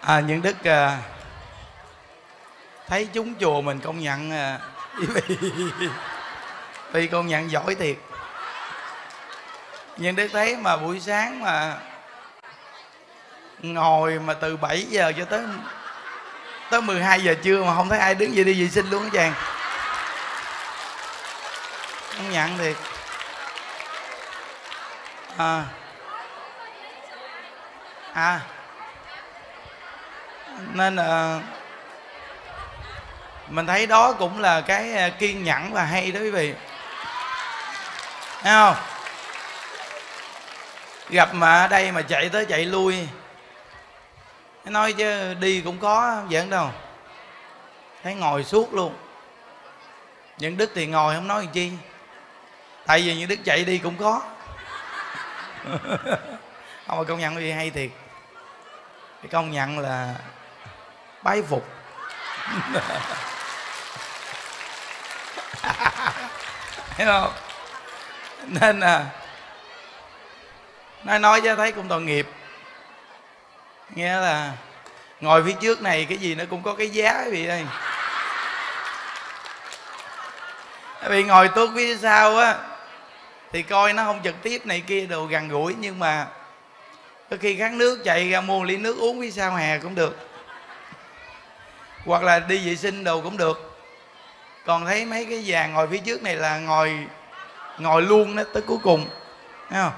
à, những đức à, thấy chúng chùa mình công nhận à, vì, công nhận giỏi thiệt. Nhưng đức thấy mà buổi sáng mà ngồi mà từ 7 giờ cho tới tới 12 giờ trưa mà không thấy ai đứng dậy đi vệ sinh luôn á chàng. Công nhận thiệt. À. À nên là mình thấy đó cũng là cái ờ, kiên nhẫn và hay đó quý vị. Thấy không? Gặp mà ở đây mà chạy tới chạy lui. Nói chứ đi cũng có giỡn đâu. Thấy ngồi suốt luôn. Những đức thì ngồi không nói gì chi. Tại vì những đức chạy đi cũng có. Không, mà công nhận vì hay thiệt. Cái công nhận là bái phục. Hiểu không? Nên là nói nói cho thấy cũng tội nghiệp. Nghĩa là ngồi phía trước này cái gì nó cũng có cái giá quý vị ơi. Vì ngồi tuốt phía sau á, thì coi nó không trực tiếp này kia đồ gần gũi, nhưng mà có khi khát nước chạy ra mua ly nước uống phía sau hè cũng được hoặc là đi vệ sinh đồ cũng được. Còn thấy mấy cái già ngồi phía trước này là ngồi ngồi luôn đó tới cuối cùng. Thấy không?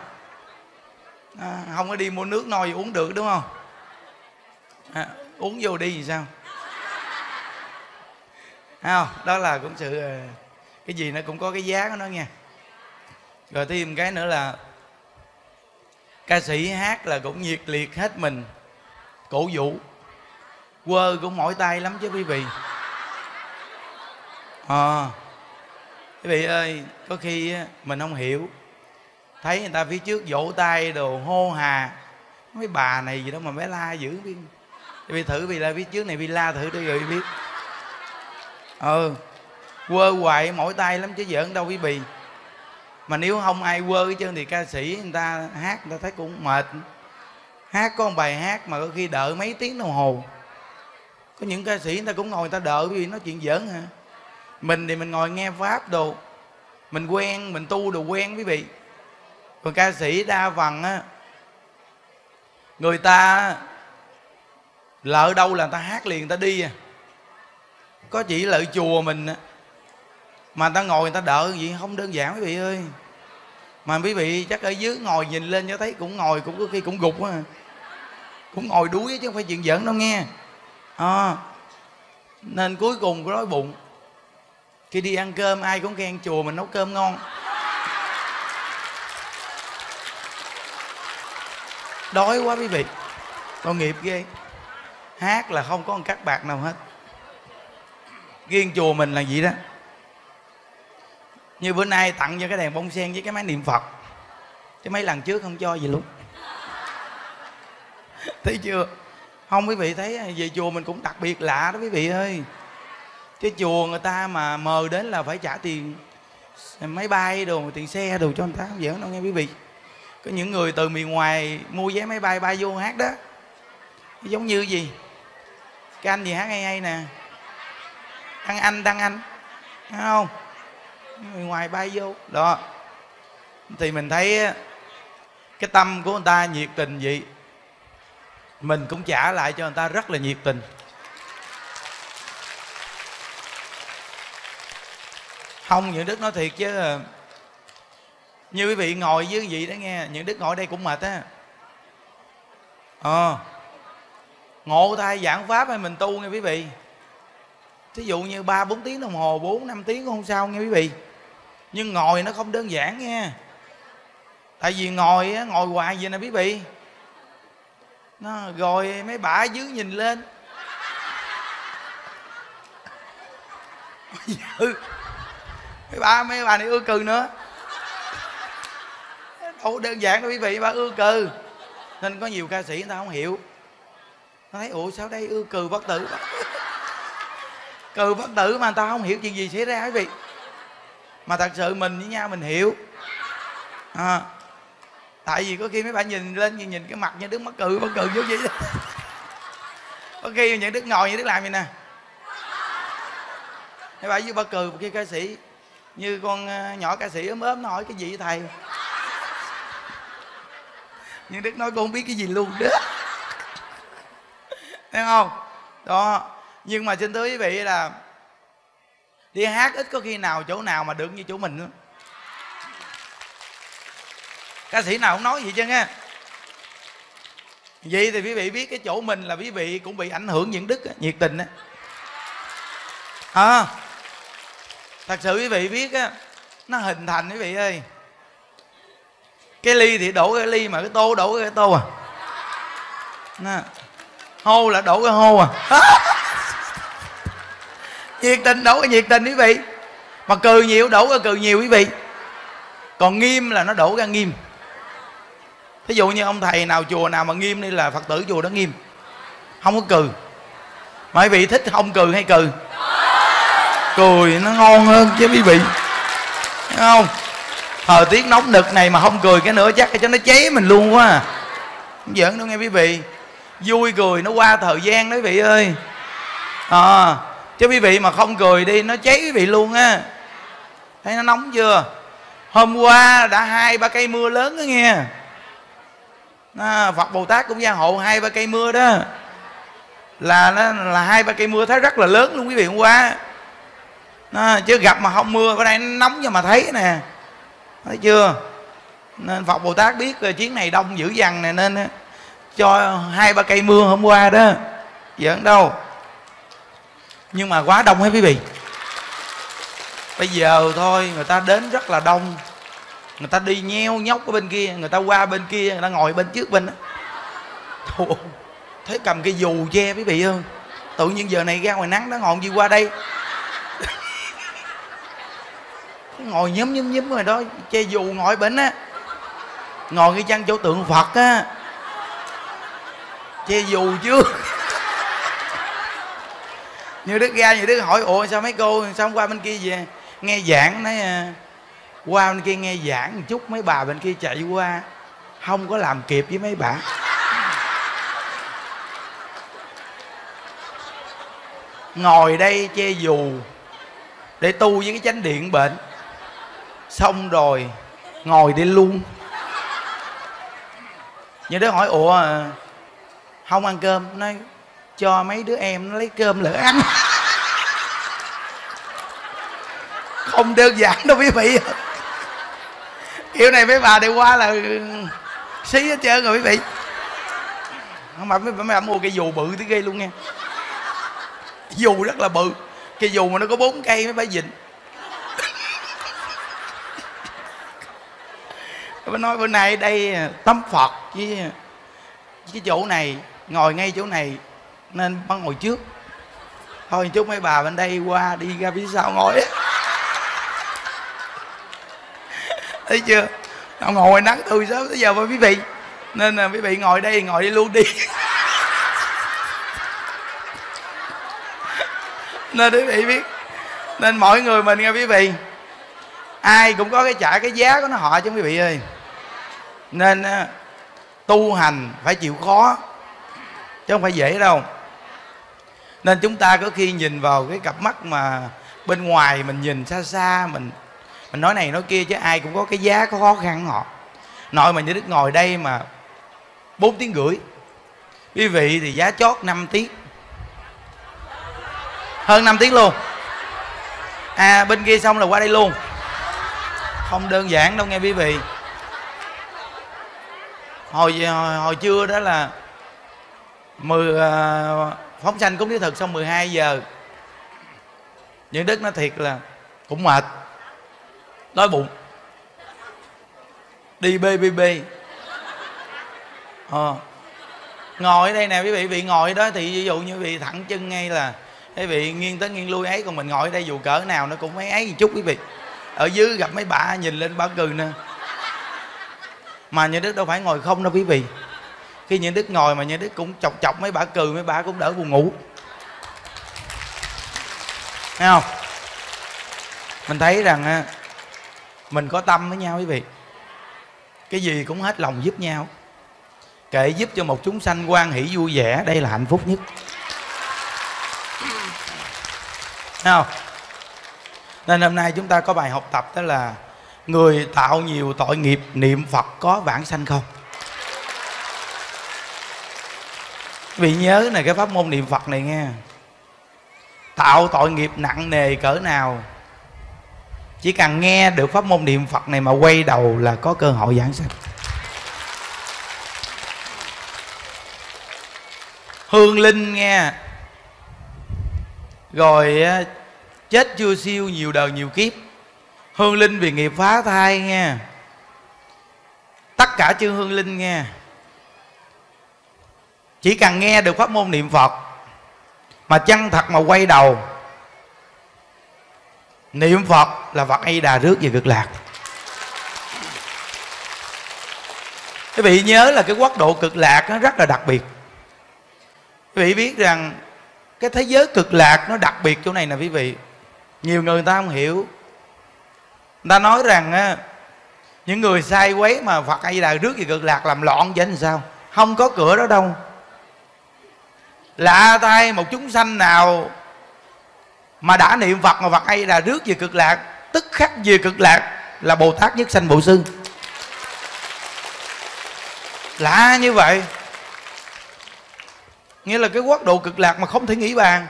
À, không có đi mua nước nôi uống được đúng không? À, uống vô đi thì sao? Thấy không? Đó là cũng sự à, cái gì nó cũng có cái giá của nó nha. Rồi thêm cái nữa là ca sĩ hát là cũng nhiệt liệt hết mình. Cổ vũ quơ cũng mỏi tay lắm chứ quý vị. À, quý vị ơi có khi mình không hiểu. Thấy người ta phía trước vỗ tay đồ hô hà. Mấy bà này gì đó mà bé la dữ biết. Vì thử vì la phía trước này vì la thử đi rồi biết. Ừ. Quơ hoài mỏi tay lắm chứ giỡn đâu quý vị. Mà nếu không ai quơ hết trơn thì ca sĩ người ta hát người ta thấy cũng mệt. Hát có một bài hát mà có khi đợi mấy tiếng đồng hồ có những ca sĩ người ta cũng ngồi người ta đợi vì nói chuyện giỡn hả? Mình thì mình ngồi nghe pháp đồ. Mình quen, mình tu đồ quen quý vị. Còn ca sĩ đa phần á, người ta lỡ đâu là người ta hát liền, người ta đi à. Có chỉ lợi chùa mình á, mà người ta ngồi người ta đợi gì không đơn giản quý vị ơi. Mà quý vị chắc ở dưới ngồi nhìn lên cho thấy cũng ngồi, cũng có khi cũng gục á à. cũng ngồi đuối chứ không phải chuyện giỡn đâu nghe à, nên cuối cùng có đói bụng. Khi đi ăn cơm ai cũng khen chùa mình nấu cơm ngon. Đói quá quý vị. Tội nghiệp ghê. Hát là không có một cắt bạc nào hết. Riêng chùa mình là gì đó. Như bữa nay tặng cho cái đèn bông sen với cái máy niệm phật. Chứ mấy lần trước không cho gì luôn. Thấy chưa? Không, quý vị thấy à, về chùa mình cũng đặc biệt lạ đó quý vị ơi. Chứ chùa người ta mà mời đến là phải trả tiền à, máy bay đồ, tiền xe đồ cho người ta, không giỡn đâu nghe quý vị. Có những người từ miền ngoài mua vé máy bay bay vô hát đó. Giống như gì? Cái anh gì hát hay hay nè? Đăng anh đăng anh. Thấy không? Người ngoài bay vô. Đó. Thì mình thấy cái tâm của người ta nhiệt tình vậy mình cũng trả lại cho người ta rất là nhiệt tình. Không những đức nói thiệt chứ ờ, như quý vị ngồi với vị đó nghe những đức ngồi đây cũng mệt á. Ờ à, ngộ tay giảng pháp hay mình tu nghe quý vị. Thí dụ như ba bốn tiếng đồng hồ bốn năm tiếng cũng không sao nghe quý vị. Nhưng ngồi nó không đơn giản nghe. Tại vì ngồi ngồi hoài vậy nè quý vị nó rồi mấy bà dưới nhìn lên. Ừ. Mấy bà mấy bà này ưa cừ nữa. Đâu đơn giản đâu quý vị bà ưa cừ. Nên có nhiều ca sĩ người ta không hiểu. Nó thấy ủa sao đây? Ưa cừ bất tử. Cừ bất tử mà người ta không hiểu chuyện gì xảy ra quý vị. Mà thật sự mình với nhau mình hiểu. À, tại vì có khi mấy bạn nhìn lên nhìn cái mặt như đứa mắc cự mắc cự giống vậy có khi những đức ngồi như đức làm vậy nè. Mấy bà với bà cười một khi ca sĩ, như con ờ, nhỏ ca sĩ ốm ốm, nó hỏi cái gì thầy? Nhưng đức nói con không biết cái gì luôn đó. Thấy không? Đó. Nhưng mà xin thưa quý vị là đi hát ít có khi nào, chỗ nào mà được như chỗ mình nữa ca sĩ nào cũng nói vậy chứ nghe vậy thì quý vị biết cái chỗ mình là quý vị cũng bị ảnh hưởng những đức nhiệt tình á. À, thật sự quý vị biết á nó hình thành quý vị ơi. Cái ly thì đổ cái ly mà cái tô đổ cái tô à. Nè. hô là đổ cái hô à. Nhiệt tình đổ cái nhiệt tình quý vị. Mà cười nhiều đổ cái cười nhiều quý vị. Còn nghiêm là nó đổ ra nghiêm thí dụ như ông thầy nào chùa nào mà nghiêm đi là phật tử chùa đó nghiêm. Không có cười mà quý vị thích không cười hay cười cười nó ngon hơn chứ quý vị. Thấy không? Thời tiết nóng nực này mà không cười cái nữa chắc cho nó cháy mình luôn quá à. không giỡn đâu nghe quý vị. Vui cười nó qua thời gian đó quý vị ơi. À, chứ quý vị mà không cười đi nó cháy quý vị luôn á. Thấy nó nóng chưa? Hôm qua đã hai ba cây mưa lớn đó nghe à, phật bồ tát cũng gia hộ hai ba cây mưa đó. Là nó là hai ba cây mưa thấy rất là lớn luôn quý vị hôm qua. À, chứ gặp mà không mưa ở đây nó nóng cho mà thấy nè. Thấy chưa? Nên phật bồ tát biết chuyến này đông dữ dằn này nên cho hai ba cây mưa hôm qua đó. Giỡn đâu. Nhưng mà quá đông hết quý vị. Bây giờ thôi người ta đến rất là đông người ta đi nheo nhóc ở bên kia người ta qua bên kia người ta ngồi bên trước bên đó. Thôi, thấy cầm cái dù che quý vị ơi. Tự nhiên giờ này ra ngoài nắng nó ngồi gì qua đây? Ngồi nhúm nhúm nhúm rồi đó che dù ngồi bên á. Ngồi cái chân chỗ tượng phật á. Che dù chứ như đức ra như đức hỏi ủa sao mấy cô sao không qua bên kia về? Nghe giảng nói à, qua bên kia nghe giảng một chút, mấy bà bên kia chạy qua. Không có làm kịp với mấy bà. Ngồi đây che dù, để tu với cái chánh điện bệnh. Xong rồi, ngồi đi luôn như đứa hỏi, ủa, không ăn cơm? Nói, cho mấy đứa em nó lấy cơm lỡ ăn. Không đơn giản đâu, quý vị kiểu này mấy bà đi qua là xí hết trơn rồi quý vị. Không mà mấy, bà mua cái dù bự tới ghê luôn nha dù rất là bự. Cái dù mà nó có bốn cây mấy bà dịnh bà nói bữa nay đây à, tấm phật à, với cái chỗ này ngồi ngay chỗ này nên bác ngồi trước. Thôi chút mấy bà bên đây qua đi ra phía sau ngồi thấy chưa? Ông ngồi nắng từ sớm tới giờ với quý vị. Nên là quý vị ngồi đây, ngồi đi luôn đi. Nên quý vị biết. Nên mọi người mình nghe quý vị. Ai cũng có cái trả cái giá của nó họ chứ quý vị ơi. Nên tu hành phải chịu khó. Chứ không phải dễ đâu. Nên chúng ta có khi nhìn vào cái cặp mắt mà bên ngoài mình nhìn xa xa, mình mình nói này nói kia chứ ai cũng có cái giá có khó khăn họ. Nội mà như đức ngồi đây mà 4 tiếng rưỡi. Quý vị thì giá chót 5 tiếng. Hơn 5 tiếng luôn. À bên kia xong là qua đây luôn. Không đơn giản đâu nghe quý vị. Hồi hồi, hồi trưa đó là 10 uh, à, phóng sanh cúng thiết thực xong 12 giờ. Những đức nó thiệt là cũng mệt đói bụng. Đi bbb à. Ờ. ngồi ở đây nè, quý vị vị ngồi đó thì ví dụ như vị thẳng chân ngay là, quý vị nghiêng tới nghiêng lui ấy, còn mình ngồi ở đây dù cỡ nào nó cũng mấy ấy một chút, quý vị. Ở dưới gặp mấy bà nhìn lên bà cười nè. Mà như đức đâu phải ngồi không đâu, quý vị. Khi như đức ngồi mà như đức cũng chọc chọc mấy bà cười, mấy bà cũng đỡ buồn ngủ. Thấy không? Mình thấy rằng mình có tâm với nhau quý vị. Cái gì cũng hết lòng giúp nhau. Kể giúp cho một chúng sanh quan hỷ vui vẻ, đây là hạnh phúc nhất. Thấy không? Nên hôm nay chúng ta có bài học tập, đó là người tạo nhiều tội nghiệp, niệm phật có vãng sanh không? Vì nhớ này, cái pháp môn niệm phật này nghe. Tạo tội nghiệp nặng nề cỡ nào chỉ cần nghe được pháp môn niệm phật này mà quay đầu là có cơ hội giảng sanh. Hương linh nghe. Rồi chết chưa siêu, nhiều đời nhiều kiếp. Hương linh vì nghiệp phá thai nghe. Tất cả chư hương linh nghe. Chỉ cần nghe được pháp môn niệm phật mà chân thật mà quay đầu niệm phật là phật a đà rước về cực lạc. Quý vị nhớ là cái quốc độ cực lạc nó rất là đặc biệt. Quý vị biết rằng cái thế giới cực lạc nó đặc biệt chỗ này nè quý vị. Nhiều người ta không hiểu. Người ta nói rằng á, những người sai quấy mà phật a đà rước về cực lạc làm loạn vậy làm sao? Không có cửa đó đâu. Lạ tay một chúng sanh nào mà đã niệm phật mà phật hay là rước về cực lạc, tức khắc về cực lạc là bồ tát nhất sanh bộ sư. Lạ như vậy. Nghĩa là cái quốc độ cực lạc mà không thể nghĩ bàn.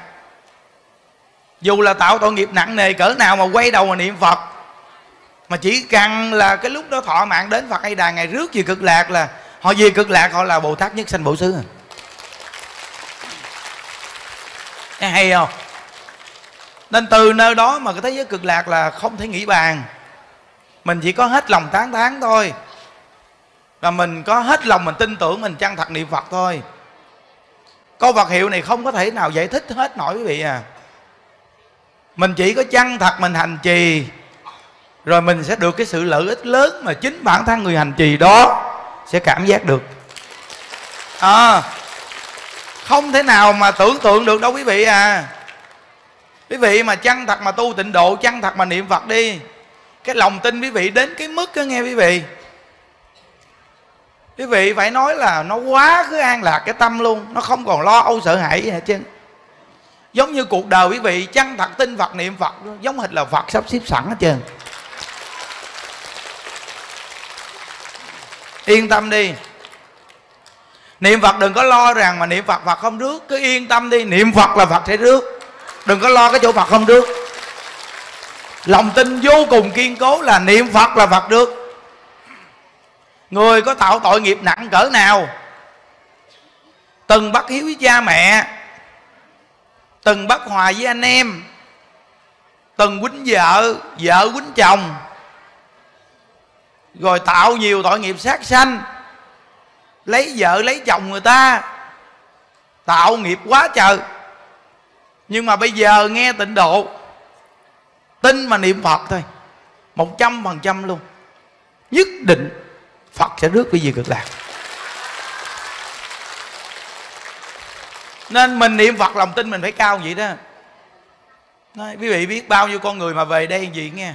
Dù là tạo tội nghiệp nặng nề cỡ nào mà quay đầu mà niệm phật, mà chỉ cần là cái lúc đó thọ mạng đến phật hay đà ngày rước về cực lạc là, họ về cực lạc họ là bồ tát nhất sanh bộ sư. Hay không? Nên từ nơi đó mà cái thế giới cực lạc là không thể nghĩ bàn. Mình chỉ có hết lòng tán thán thôi. Và mình có hết lòng mình tin tưởng mình chân thật niệm phật thôi. Câu vật hiệu này không có thể nào giải thích hết nổi quý vị à. Mình chỉ có chân thật mình hành trì rồi mình sẽ được cái sự lợi ích lớn mà chính bản thân người hành trì đó sẽ cảm giác được. À, không thể nào mà tưởng tượng được đâu quý vị à quý vị mà chăng thật mà tu tịnh độ, chăng thật mà niệm phật đi, cái lòng tin quý vị đến cái mức đó nghe quý vị. Quý vị phải nói là nó quá cứ an lạc cái tâm luôn, nó không còn lo âu sợ hãi gì hết chứ giống như cuộc đời quý vị chăng thật tin phật, niệm phật, giống hệt là phật sắp xếp sẵn hết trơn. Yên tâm đi. Niệm phật đừng có lo rằng mà niệm phật phật không rước, cứ yên tâm đi, niệm phật là phật sẽ rước đừng có lo cái chỗ phật không được, lòng tin vô cùng kiên cố là niệm phật là phật được. Người có tạo tội nghiệp nặng cỡ nào? Từng bắt hiếu với cha mẹ từng bắt hòa với anh em từng quýnh vợ vợ quýnh chồng rồi tạo nhiều tội nghiệp sát sanh lấy vợ lấy chồng người ta tạo nghiệp quá trời nhưng mà bây giờ nghe tịnh độ tin mà niệm phật thôi một trăm phần trăm luôn. Nhất định phật sẽ rước quý vị cực lạc. Nên mình niệm phật lòng tin mình phải cao vậy đó. Nói, quý vị biết bao nhiêu con người mà về đây gì nghe?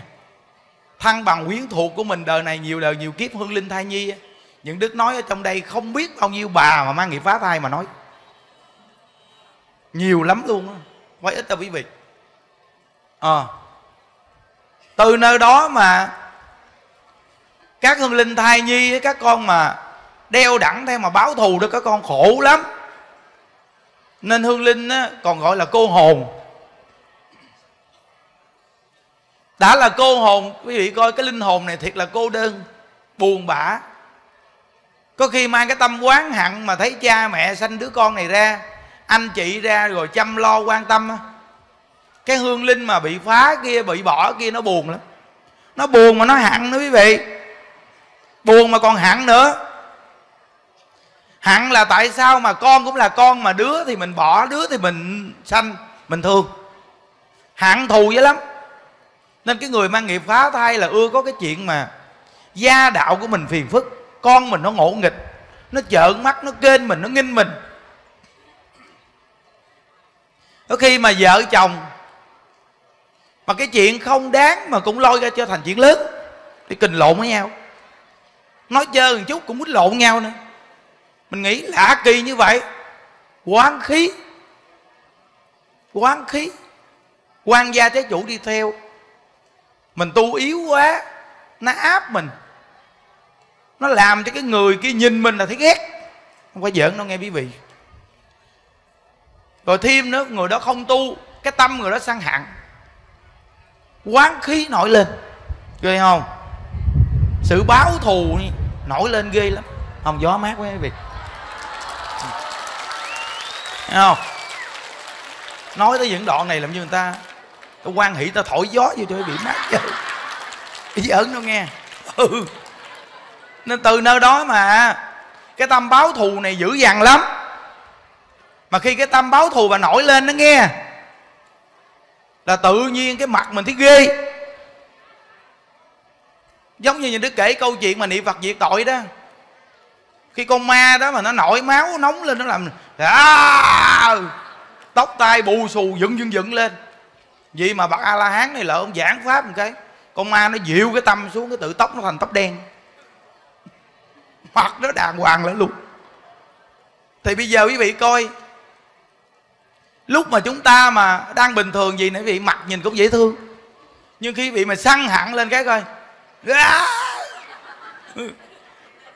Thăng bằng quyến thuộc của mình đời này nhiều đời nhiều kiếp hương linh thai nhi những đức nói ở trong đây không biết bao nhiêu bà mà mang nghiệp phá thai mà nói. Nhiều lắm luôn á quá ít đâu quý vị. À, từ nơi đó mà các hương linh thai nhi các con mà đeo đẳng theo mà báo thù đó các con khổ lắm. Nên hương linh á, còn gọi là cô hồn. Đã là cô hồn quý vị coi cái linh hồn này thiệt là cô đơn buồn bã. Có khi mang cái tâm quán hận mà thấy cha mẹ sanh đứa con này ra anh chị ra rồi chăm lo, quan tâm cái hương linh mà bị phá kia, bị bỏ kia, nó buồn lắm. Nó buồn mà nó hẳn nữa, quý vị. Buồn mà còn hẳn nữa. Hẳn là tại sao mà con cũng là con mà đứa thì mình bỏ, đứa thì mình sanh, mình thương. Hẳn thù dữ lắm. Nên cái người mang nghiệp phá thai là ưa có cái chuyện mà gia đạo của mình phiền phức. Con mình nó ngộ nghịch, nó trợn mắt, nó kênh mình, nó nghinh mình có khi mà vợ chồng mà cái chuyện không đáng mà cũng lôi ra cho thành chuyện lớn, thì kình lộn với nhau. Nói chơi một chút cũng muốn lộn nhau nữa. Mình nghĩ lạ kỳ như vậy. Quán khí. Quán khí. Quan gia trái chủ đi theo. Mình tu yếu quá, nó áp mình. Nó làm cho cái người kia nhìn mình là thấy ghét. Không phải giỡn đâu nghe quý vị rồi thêm nữa, người đó không tu, cái tâm người đó sang hạn. Quán khí nổi lên. Ghê không? Sự báo thù nổi lên ghê lắm. Không, gió mát quá, quý vị. Thấy không? Nói tới những đoạn này làm như người ta tao quan hỷ tao thổi gió vô cho bị mát chứ giỡn đâu nghe? Ừ. Nên từ nơi đó mà, cái tâm báo thù này dữ dằn lắm mà khi cái tâm báo thù bà nổi lên nó nghe là tự nhiên cái mặt mình thấy ghê. Giống như những đức kể câu chuyện mà niệm phật diệt tội đó. Khi con ma đó mà nó nổi máu nóng lên nó làm à, tóc tai bù xù dựng dựng dựng lên. Vậy mà bậc a la hán này là ông giảng pháp một cái con ma nó dịu cái tâm xuống cái tự tóc nó thành tóc đen. Mặt nó đàng hoàng lên luôn. Thì bây giờ quý vị coi lúc mà chúng ta mà đang bình thường gì nãy bị vị mặt nhìn cũng dễ thương. Nhưng khi bị mà săn hẳn lên cái coi à,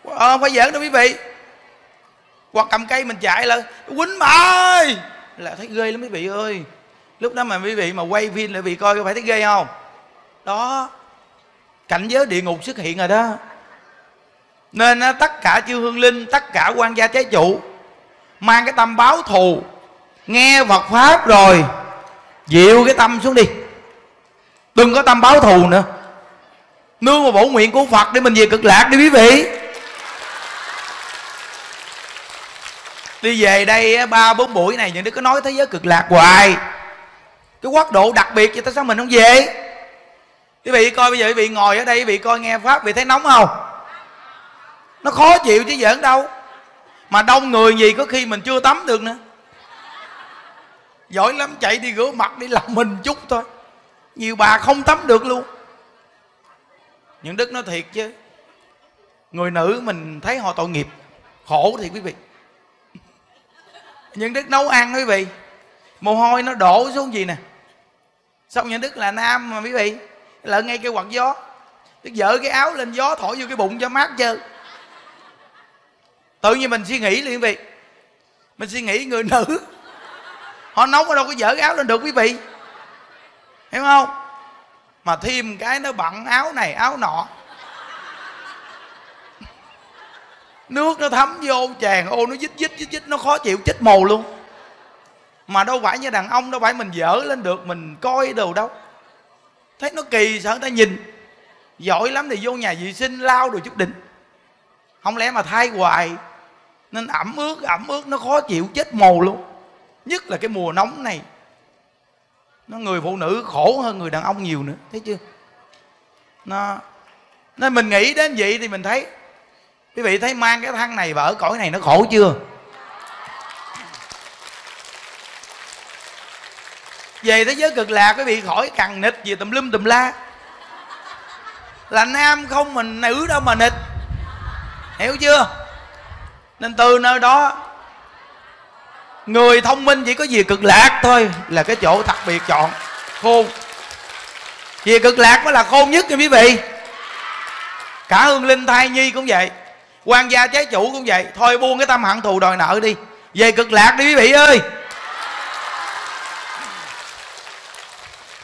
không ờ, phải giỡn đâu quý vị. Hoặc cầm cây mình chạy là quýnh mà ơi là thấy ghê lắm quý vị ơi. Lúc đó mà quý vị mà quay phim lại bị vị coi có phải thấy ghê không? Đó. Cảnh giới địa ngục xuất hiện rồi đó. Nên tất cả chư hương linh tất cả quan gia trái chủ mang cái tâm báo thù nghe Phật pháp rồi, dịu cái tâm xuống đi. Đừng có tâm báo thù nữa. Nương vào bổ nguyện của Phật để mình về cực lạc đi quý vị. Đi về đây ba, bốn buổi này những đứa có nói thế giới cực lạc hoài. Cái quốc độ đặc biệt vậy tại sao mình không về? Quý vị coi bây giờ quý vị ngồi ở đây, quý vị coi nghe pháp, quý vị thấy nóng không? Nó khó chịu chứ giỡn đâu. Mà đông người gì có khi mình chưa tắm được nữa giỏi lắm, chạy đi rửa mặt đi làm mình chút thôi. Nhiều bà không tắm được luôn. Những đức nói thiệt chứ, người nữ mình thấy họ tội nghiệp, khổ thì quý vị. Những đức nấu ăn quý vị, mồ hôi nó đổ xuống gì nè. Xong những đức là nam mà quý vị lỡ ngay cái quạt gió. Đức dở cái áo lên gió thổi vô cái bụng cho mát chơi tự nhiên mình suy nghĩ liền quý vị. Mình suy nghĩ người nữ họ nóng ở đâu có dở áo lên được quý vị. Hiểu không? Mà thêm cái nó bận áo này, áo nọ. Nước nó thấm vô, chàng ô, nó dít dít dít dít, nó khó chịu, chết mồ luôn. Mà đâu phải như đàn ông, đâu phải mình dở lên được, mình coi đồ đâu. Thấy nó kỳ sợ người ta nhìn. Giỏi lắm thì vô nhà vệ sinh lau rồi chút đỉnh. Không lẽ mà thay hoài, nên ẩm ướt ẩm ướt, nó khó chịu, chết mồ luôn nhất là cái mùa nóng này. Nó người phụ nữ khổ hơn người đàn ông nhiều nữa, thấy chưa? Nó, nên mình nghĩ đến vậy thì mình thấy, quý vị thấy mang cái thân này và ở cõi này nó khổ chưa? Về thế giới cực lạc, quý vị khỏi cằn nịch gì tùm lum tùm la. Là nam không mình, nữ đâu mà nịch hiểu chưa? Nên từ nơi đó người thông minh chỉ có gì cực lạc thôi, là cái chỗ đặc biệt chọn. Khôn. Về cực lạc mới là khôn nhất nha quý vị. Cả hương linh, thai nhi cũng vậy, quan gia trái chủ cũng vậy. Thôi buông cái tâm hận thù đòi nợ đi. Về cực lạc đi quý vị ơi.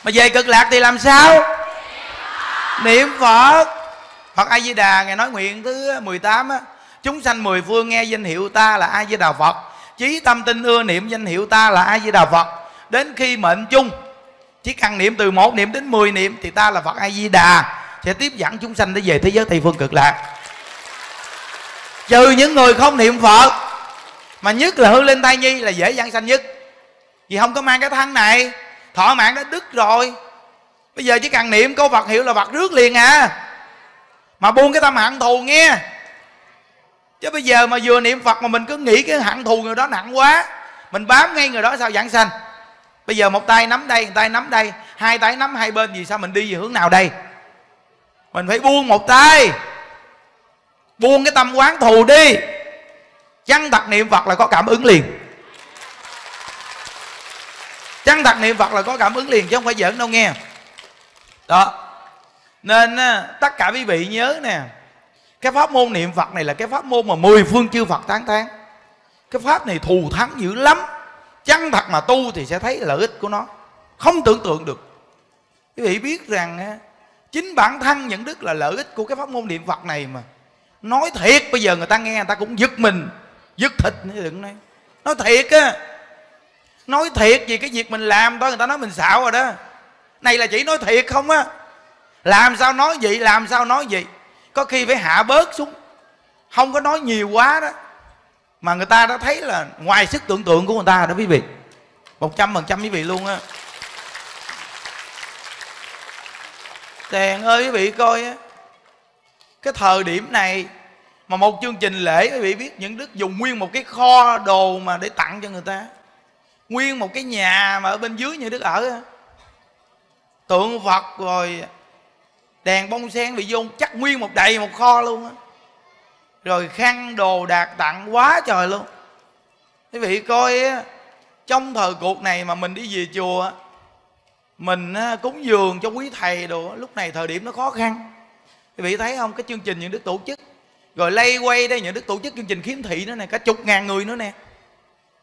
Mà về cực lạc thì làm sao? Niệm phật. Phật a di đà, ngài nói nguyện thứ 18 á, chúng sanh mười phương nghe danh hiệu ta là a di đà phật chí tâm tin ưa niệm danh hiệu ta là a di đà phật. Đến khi mệnh chung, chỉ cần niệm từ một niệm đến 10 niệm thì ta là phật a di đà sẽ tiếp dẫn chúng sanh để về thế giới tây phương cực lạc. Trừ những người không niệm phật, mà nhất là hư lên tay nhi là dễ dàng sanh nhất. Vì không có mang cái thân này, thọ mạng đã đứt rồi. Bây giờ chỉ cần niệm câu phật hiệu là phật rước liền à. Mà buông cái tâm hận thù nghe chứ bây giờ mà vừa niệm phật mà mình cứ nghĩ cái hận thù người đó nặng quá, mình bám ngay người đó sao giảng sanh? Bây giờ một tay nắm đây, một tay nắm đây, hai tay nắm hai bên gì sao mình đi về hướng nào đây? Mình phải buông một tay, buông cái tâm quán thù đi. Chăng thật niệm phật là có cảm ứng liền? Chăng chăng thật niệm phật là có cảm ứng liền chứ không phải giỡn đâu nghe. Đó. Nên tất cả quý vị nhớ nè cái pháp môn niệm phật này là cái pháp môn mà mười phương chư phật tán thán. Cái pháp này thù thắng dữ lắm. Chăng thật mà tu thì sẽ thấy lợi ích của nó. Không tưởng tượng được. Quý vị biết rằng chính bản thân nhận đức là lợi ích của cái pháp môn niệm phật này mà. Nói thiệt, bây giờ người ta nghe, người ta cũng giật mình. Giật thịt nữa, đừng nói. Nói thiệt á. Nói thiệt vì cái việc mình làm thôi, người ta nói mình xạo rồi đó. Này là chỉ nói thiệt không á. Làm sao nói vậy, làm sao nói vậy có khi phải hạ bớt xuống. Không có nói nhiều quá đó. Mà người ta đã thấy là ngoài sức tưởng tượng của người ta đó quý vị. Một trăm phần trăm quý vị luôn á. Tèn ơi quý vị coi á. Cái thời điểm này mà một chương trình lễ quý vị biết những đức dùng nguyên một cái kho đồ mà để tặng cho người ta. Nguyên một cái nhà mà ở bên dưới như đức ở tượng phật rồi đèn bông sen bị vô chắc nguyên một đầy một kho luôn á. Rồi khăn đồ đạc tặng quá trời luôn. Quý vị coi á, trong thời cuộc này mà mình đi về chùa mình cúng dường cho quý thầy đồ lúc này thời điểm nó khó khăn. Quý vị thấy không? Cái chương trình những đức tổ chức. Rồi lay quay đây những đức tổ chức chương trình khiếm thị nữa nè, cả chục ngàn người nữa nè.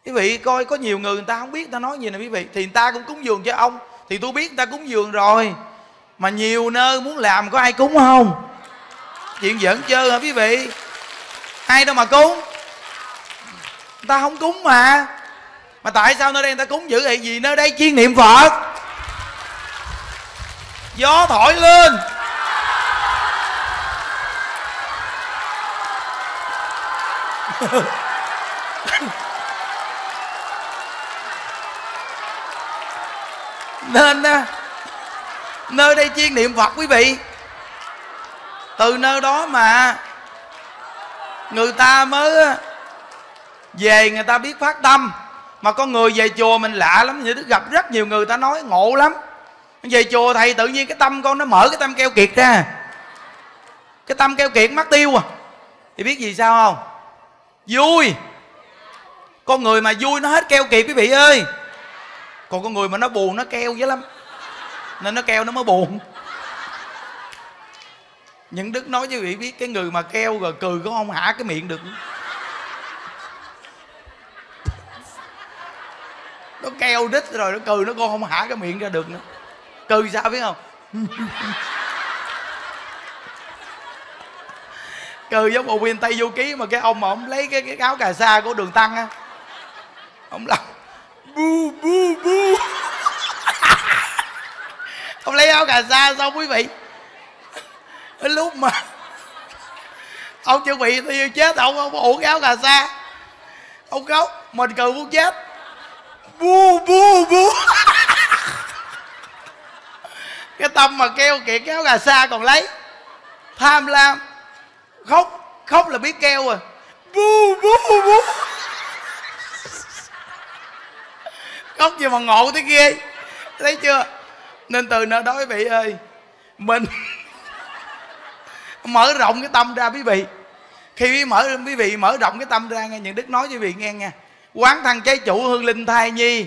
Quý vị coi, có nhiều người người ta không biết, người ta nói gì nè quý vị. Thì người ta cũng cúng dường cho ông. Thì tôi biết người ta cúng dường rồi mà nhiều nơi muốn làm có ai cúng không? Chuyện giỡn chơi hả quý vị? Ai đâu mà cúng? Người ta không cúng mà. Mà tại sao nơi đây người ta cúng dữ vậy? Vì nơi đây chuyên niệm phật. Gió thổi lên. Nên nơi đây chiên niệm phật quý vị. Từ nơi đó mà người ta mới về người ta biết phát tâm. Mà con người về chùa mình lạ lắm, như đức gặp rất nhiều người ta nói ngộ lắm. Về chùa thầy tự nhiên cái tâm con nó mở cái tâm keo kiệt ra. Cái tâm keo kiệt mất tiêu à. Thì biết gì sao không? Vui. Con người mà vui nó hết keo kiệt quý vị ơi. Còn con người mà nó buồn nó keo dữ lắm nên nó keo nó mới buồn. Những đức nói với vị biết cái người mà keo rồi cười cũng không hả cái miệng được. Nó keo đít rồi nó cười nó con không hả cái miệng ra được nữa. Cười sao biết không? Cười giống bộ viên tây du ký mà cái ông mà ông lấy cái, cái áo cà sa của đường tăng á. Ông làm bu bu bu không lấy áo cà sa, sao quý vị? Lúc mà ông chuẩn bị thì chết, ông ông uổng áo cà sa. Ông khóc, mình cười muốn chết. Bu bu bu. Cái tâm mà keo kiệt cái áo cà sa còn lấy. Tham lam. Khóc khóc là biết keo à. Bu bu bu. Khóc gì mà ngộ thế kia. Thấy chưa? Nên từ nơi đó, quý vị ơi, mình mở rộng cái tâm ra, quý vị. Khi mở, quý vị mở rộng cái tâm ra, nghe những đức nói cho quý vị nghe nha. Quán thân trái chủ hương linh thai nhi,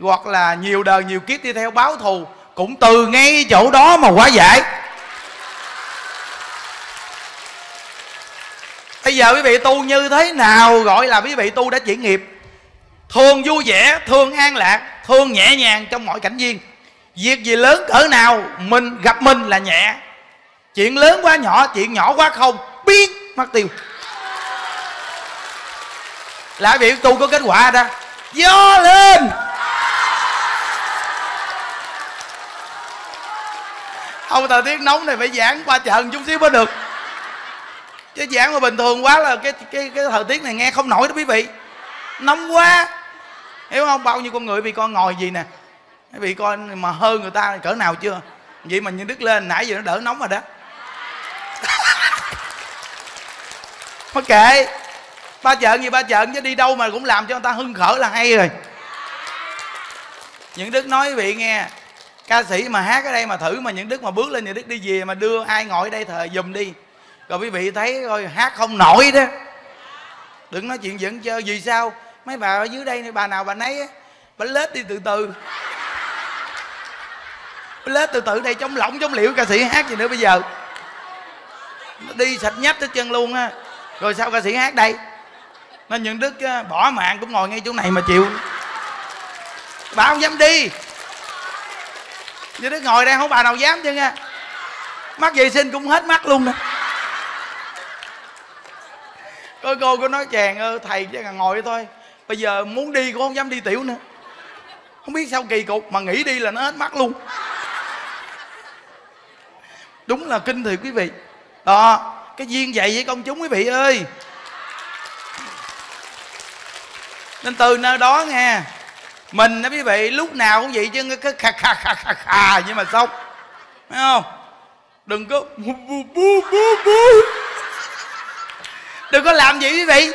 hoặc là nhiều đời, nhiều kiếp đi theo báo thù, cũng từ ngay chỗ đó mà hóa giải. Bây giờ quý vị tu như thế nào gọi là quý vị tu đã chuyển nghiệp? Thường vui vẻ, thường an lạc, thường nhẹ nhàng trong mọi cảnh viên việc gì lớn cỡ nào, mình gặp mình là nhẹ. Chuyện lớn quá nhỏ, chuyện nhỏ quá không, biết mất tiêu. Lại vị tu có kết quả đó. Gió lên! Ông thời tiết nóng này phải giảng qua trận chút xíu mới được. Chứ giảng mà bình thường quá là cái cái cái thời tiết này nghe không nổi đó quý vị. Nóng quá. Hiểu không? Bao nhiêu con người, vì con ngồi gì nè quý vị coi mà hơn người ta cỡ nào chưa? Vậy mà như đức lên, nãy giờ nó đỡ nóng rồi đó. Thôi kệ. Ba chợ gì ba chợ chứ đi đâu mà cũng làm cho người ta hưng khởi là hay rồi. Những Đức nói quý vị nghe, Ca sĩ mà hát ở đây mà thử mà những Đức mà bước lên những Đức đi về mà đưa ai ngồi ở đây thời dùm đi. Rồi quý vị thấy rồi hát không nổi đó. Đừng nói chuyện dẫn chơi, Vì sao? Mấy bà ở dưới đây bà nào bà nấy Bà lết đi từ từ lết từ từ đây chống lỏng chống liệu ca sĩ hát gì nữa bây giờ? Đi sạch nhách hết chân luôn á. Rồi sao ca sĩ hát đây? Nên những đức ờ, bỏ mạng cũng ngồi ngay chỗ này mà chịu. Bà không dám đi. Như đức ngồi đây không, bà nào dám chứ nha. Mắt vệ sinh cũng hết mắt luôn nè. Cô cô cô nói chàng ơi thầy chứ ngồi thôi. Bây giờ muốn đi cũng không dám đi tiểu nữa. Không biết sao kỳ cục, mà nghĩ đi là nó hết mắt luôn đúng là kinh thiệt quý vị. Đó cái duyên vậy với công chúng quý vị ơi. Nên từ nơi đó nghe mình đó quý vị lúc nào cũng vậy chứ cứ khà khà khà khà khà nhưng mà xong. Thấy không? Đừng có bu bu bu bu bu. Đừng có làm gì quý vị.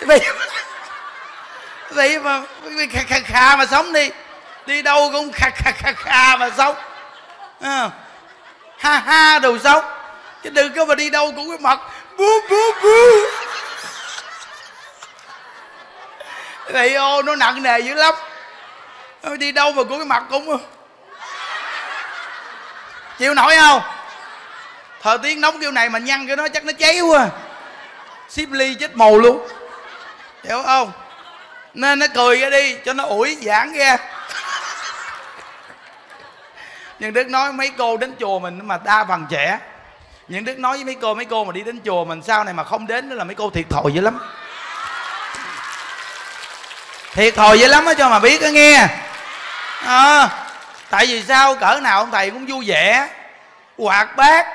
Quý vị quý vị mà quý vị khà khà khà mà sống đi. Đi đâu cũng khà khà khà khà mà sống. À, ha ha, đồ sống. Chứ đừng có mà đi đâu cũng cái mặt bú bú bú. Vậy ô, nó nặng nề dữ lắm. Đi đâu mà cũng cái mặt cũng chịu nổi không? Thời tiết nóng kiểu này mà nhăn cái nó chắc nó cháy quá. Ship ly chết mù luôn. Hiểu không? Nên nó cười ra đi cho nó ủi giãn ra nhưng đức nói mấy cô đến chùa mình mà đa phần trẻ. Những đức nói với mấy cô mấy cô mà đi đến chùa mình sau này mà không đến đó là mấy cô thiệt thòi dữ lắm. Thiệt thòi dữ lắm á cho mà biết á nghe. À, tại vì sao? Cỡ nào ông thầy cũng vui vẻ. Hoạt bát.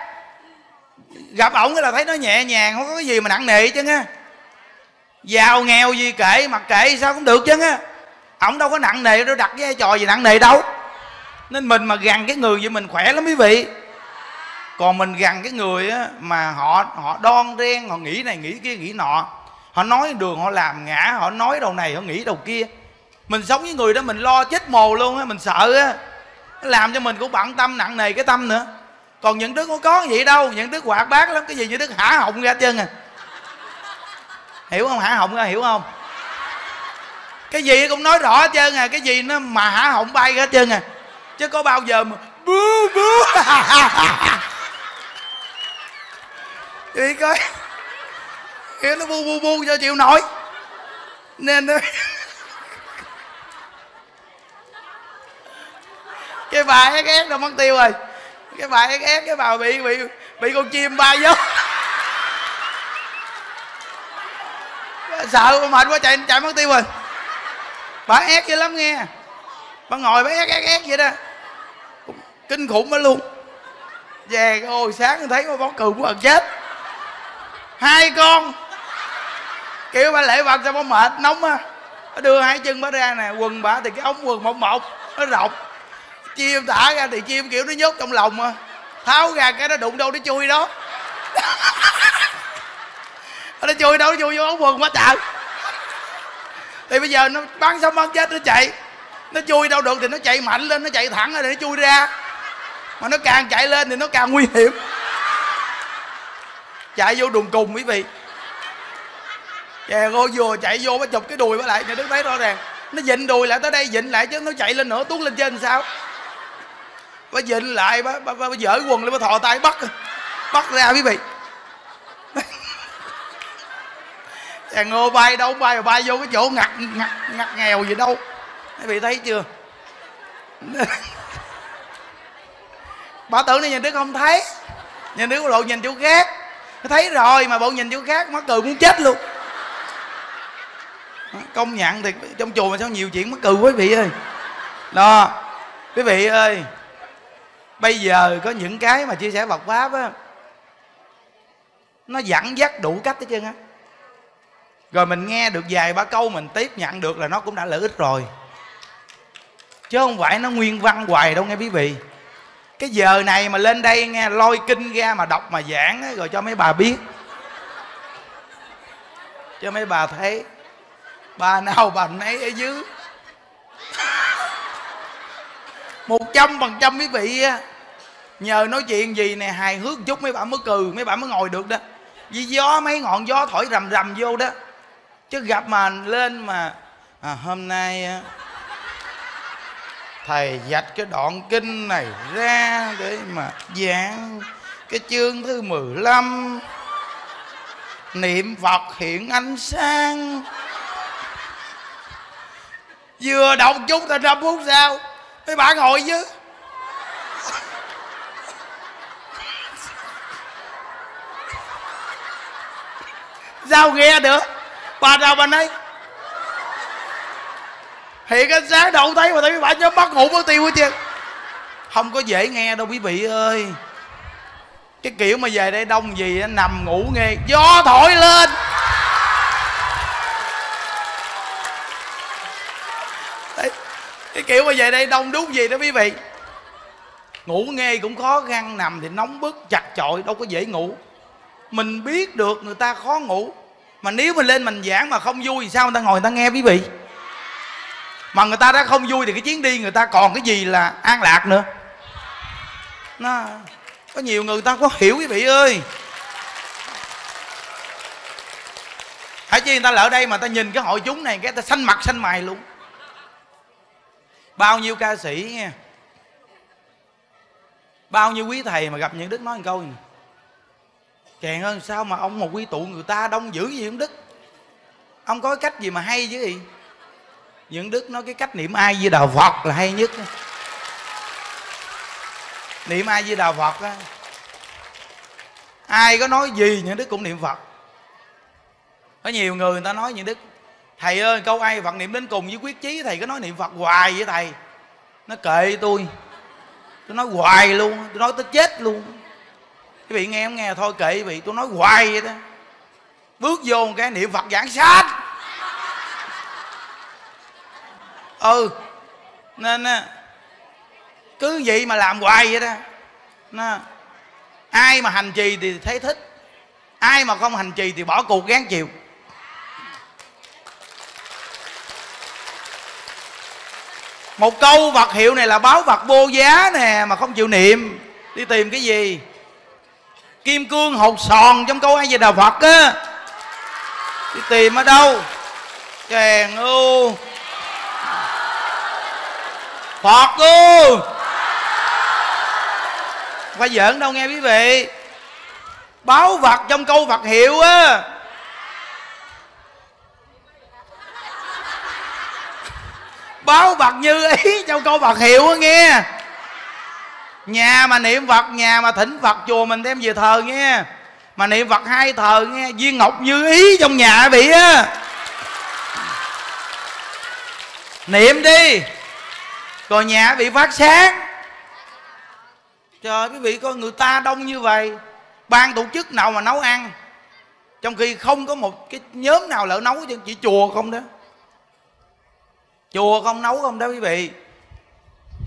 Gặp ổng cái là thấy nó nhẹ nhàng không có cái gì mà nặng nề chứ á. Giàu nghèo gì kệ mặc kệ sao cũng được chứ á. Ổng đâu có nặng nề đâu đặt cái trò gì nặng nề đâu nên mình mà gần cái người vậy mình khỏe lắm quý vị. Còn mình gần cái người á, mà họ họ đoan ren, họ nghĩ này, nghĩ kia, nghĩ nọ. Họ nói đường, họ làm ngã, họ nói đầu này, họ nghĩ đầu kia. Mình sống với người đó, mình lo chết mồ luôn á, mình sợ á. Làm cho mình cũng bận tâm, nặng nề cái tâm nữa. Còn những đứa không có vậy đâu, những đứa hoạt bát lắm, cái gì những đứa hả họng ra chân à. Hiểu không? Hả họng ra, hiểu không? Cái gì cũng nói rõ hết trơn à cái gì nó mà hả họng bay ra hết trơn à chứ có bao giờ mà bú bú. Chị coi. Kia nó bu bu bu cho chịu nổi. Nên nó cái bà ép ép nó mất tiêu rồi. Cái bà ép ép cái bà bị bị bị con chim bay vô. Sợ mệt quá, chạy chạy mất tiêu rồi. Bà ép dữ lắm nghe. Bà ngồi bà ép ép ép vậy đó kinh khủng đó luôn. Về ôi sáng thấy con bóng cừu của gần chết. Hai con. Kiểu bà lễ vật sao bà mệt nóng á. Bà đưa hai chân bà ra nè, quần bà thì cái ống quần mỏng một nó rộng. Chim thả ra thì chim kiểu nó nhốt trong lòng mà. Tháo ra cái nó đụng đâu nó chui đó. Nó chui đâu nó chui vô ống quần quá trời. Thì bây giờ nó bắn xong bắn chết nó chạy. Nó chui đâu được thì nó chạy mạnh lên, nó chạy thẳng ra để nó chui ra mà nó càng chạy lên thì nó càng nguy hiểm. Chạy vô đường cùng quý vị. Chè cô vừa chạy vô mới chụp cái đùi với lại. Nhà đức thấy rõ ràng. Nó dịnh đùi lại tới đây dịnh lại chứ nó chạy lên nữa tuốt lên trên sao? Bà dịnh lại bà, bà, bà, bà dở quần lên bà thò tay bắt. Bắt ra quý vị. Chè ngô bay đâu bay mà bay vô cái chỗ ngặt ngặt ngặt nghèo gì đâu. Quý vị thấy chưa? bà tưởng này nhìn đứa không thấy. Nhìn đứa lộ nhìn chỗ khác. Thấy rồi mà bộ nhìn chỗ khác, mắc cười muốn chết luôn. Công nhận thì trong chùa mà sao nhiều chuyện mắc cười quý vị ơi. Đó, quý vị ơi, bây giờ có những cái mà chia sẻ Phật pháp á, nó dẫn dắt đủ cách hết trơn á. Rồi mình nghe được vài ba câu mình tiếp nhận được là nó cũng đã lợi ích rồi. Chứ không phải nó nguyên văn hoài đâu nghe quý vị cái giờ này mà lên đây nghe lôi kinh ra mà đọc mà giảng ấy, rồi cho mấy bà biết. Cho mấy bà thấy. Bà nào bà nấy ở dưới. Một trăm phần trăm quý vị á nhờ nói chuyện gì nè hài hước chút mấy bà mới cười mấy bà mới ngồi được đó. Vì gió mấy ngọn gió thổi rầm rầm vô đó. Chứ gặp mà lên mà à, hôm nay thầy dạch cái đoạn kinh này ra để mà giảng cái chương thứ 15 niệm phật hiện ánh sáng. Vừa đọc chút là năm phút sau mấy bạn ngồi chứ. Sao nghe được? Bà nào bà nói hiện cái sáng đâu thấy mà thấy vì bạn nhớ bắt ngủ mất tiêu hết chứ không có dễ nghe đâu quý vị ơi. Cái kiểu mà về đây đông gì nằm ngủ nghe gió thổi lên. Đấy, cái kiểu mà về đây đông đúng gì đó quý vị. Ngủ nghe cũng khó khăn nằm thì nóng bức chặt chội đâu có dễ ngủ. Mình biết được người ta khó ngủ mà nếu mình lên mình giảng mà không vui thì sao người ta ngồi người ta nghe quý vị? Mà người ta đã không vui thì cái chuyến đi người ta còn cái gì là an lạc nữa? Nó, có nhiều người ta có hiểu quý vị ơi. Hãy chi người ta lỡ đây mà ta nhìn cái hội chúng này, cái ta xanh mặt xanh mày luôn. Bao nhiêu ca sĩ nghe. Bao nhiêu quý thầy mà gặp những đức nói một câu này kèn hơn sao mà ông mà quy tụ người ta đông dữ gì không đức? Ông có cách gì mà hay chứ gì? Những đức nói cái cách niệm ai với đạo phật là hay nhất. Niệm ai với đạo phật á, ai có nói gì những đức cũng niệm phật. Có nhiều người người ta nói những đức, thầy ơi, câu ai phật niệm đến cùng với quyết chí, thầy có nói niệm phật hoài với thầy? Nó kệ tôi. Tôi nói hoài luôn, tôi nói tới chết luôn. Quý vị nghe không nghe, thôi kệ quý vị, tôi nói hoài vậy đó. Bước vô một cái niệm phật giảng sát ừ. Nên cứ vậy mà làm hoài vậy đó. Nó, ai mà hành trì thì thấy thích. Ai mà không hành trì thì bỏ cuộc gán chịu. Một câu vật hiệu này là báo vật vô giá nè, mà không chịu niệm. Đi tìm cái gì? Kim cương hột sòn trong câu ai về đạo phật á. Đi tìm ở đâu? Chèn u phật ư phải giỡn đâu nghe quý vị. Báo vật trong câu vật hiệu á. Báo vật như ý trong câu vật hiệu á nghe. Nhà mà niệm phật, nhà mà thỉnh phật, chùa mình đem về thờ nghe. Mà niệm phật hai thờ nghe, viên ngọc như ý trong nhà bị á. Niệm đi rồi nhà bị phát sáng. Trời quý vị coi người ta đông như vậy, ban tổ chức nào mà nấu ăn? Trong khi không có một cái nhóm nào lỡ nấu, chứ chỉ chùa không đó. Chùa không nấu không đó quý vị.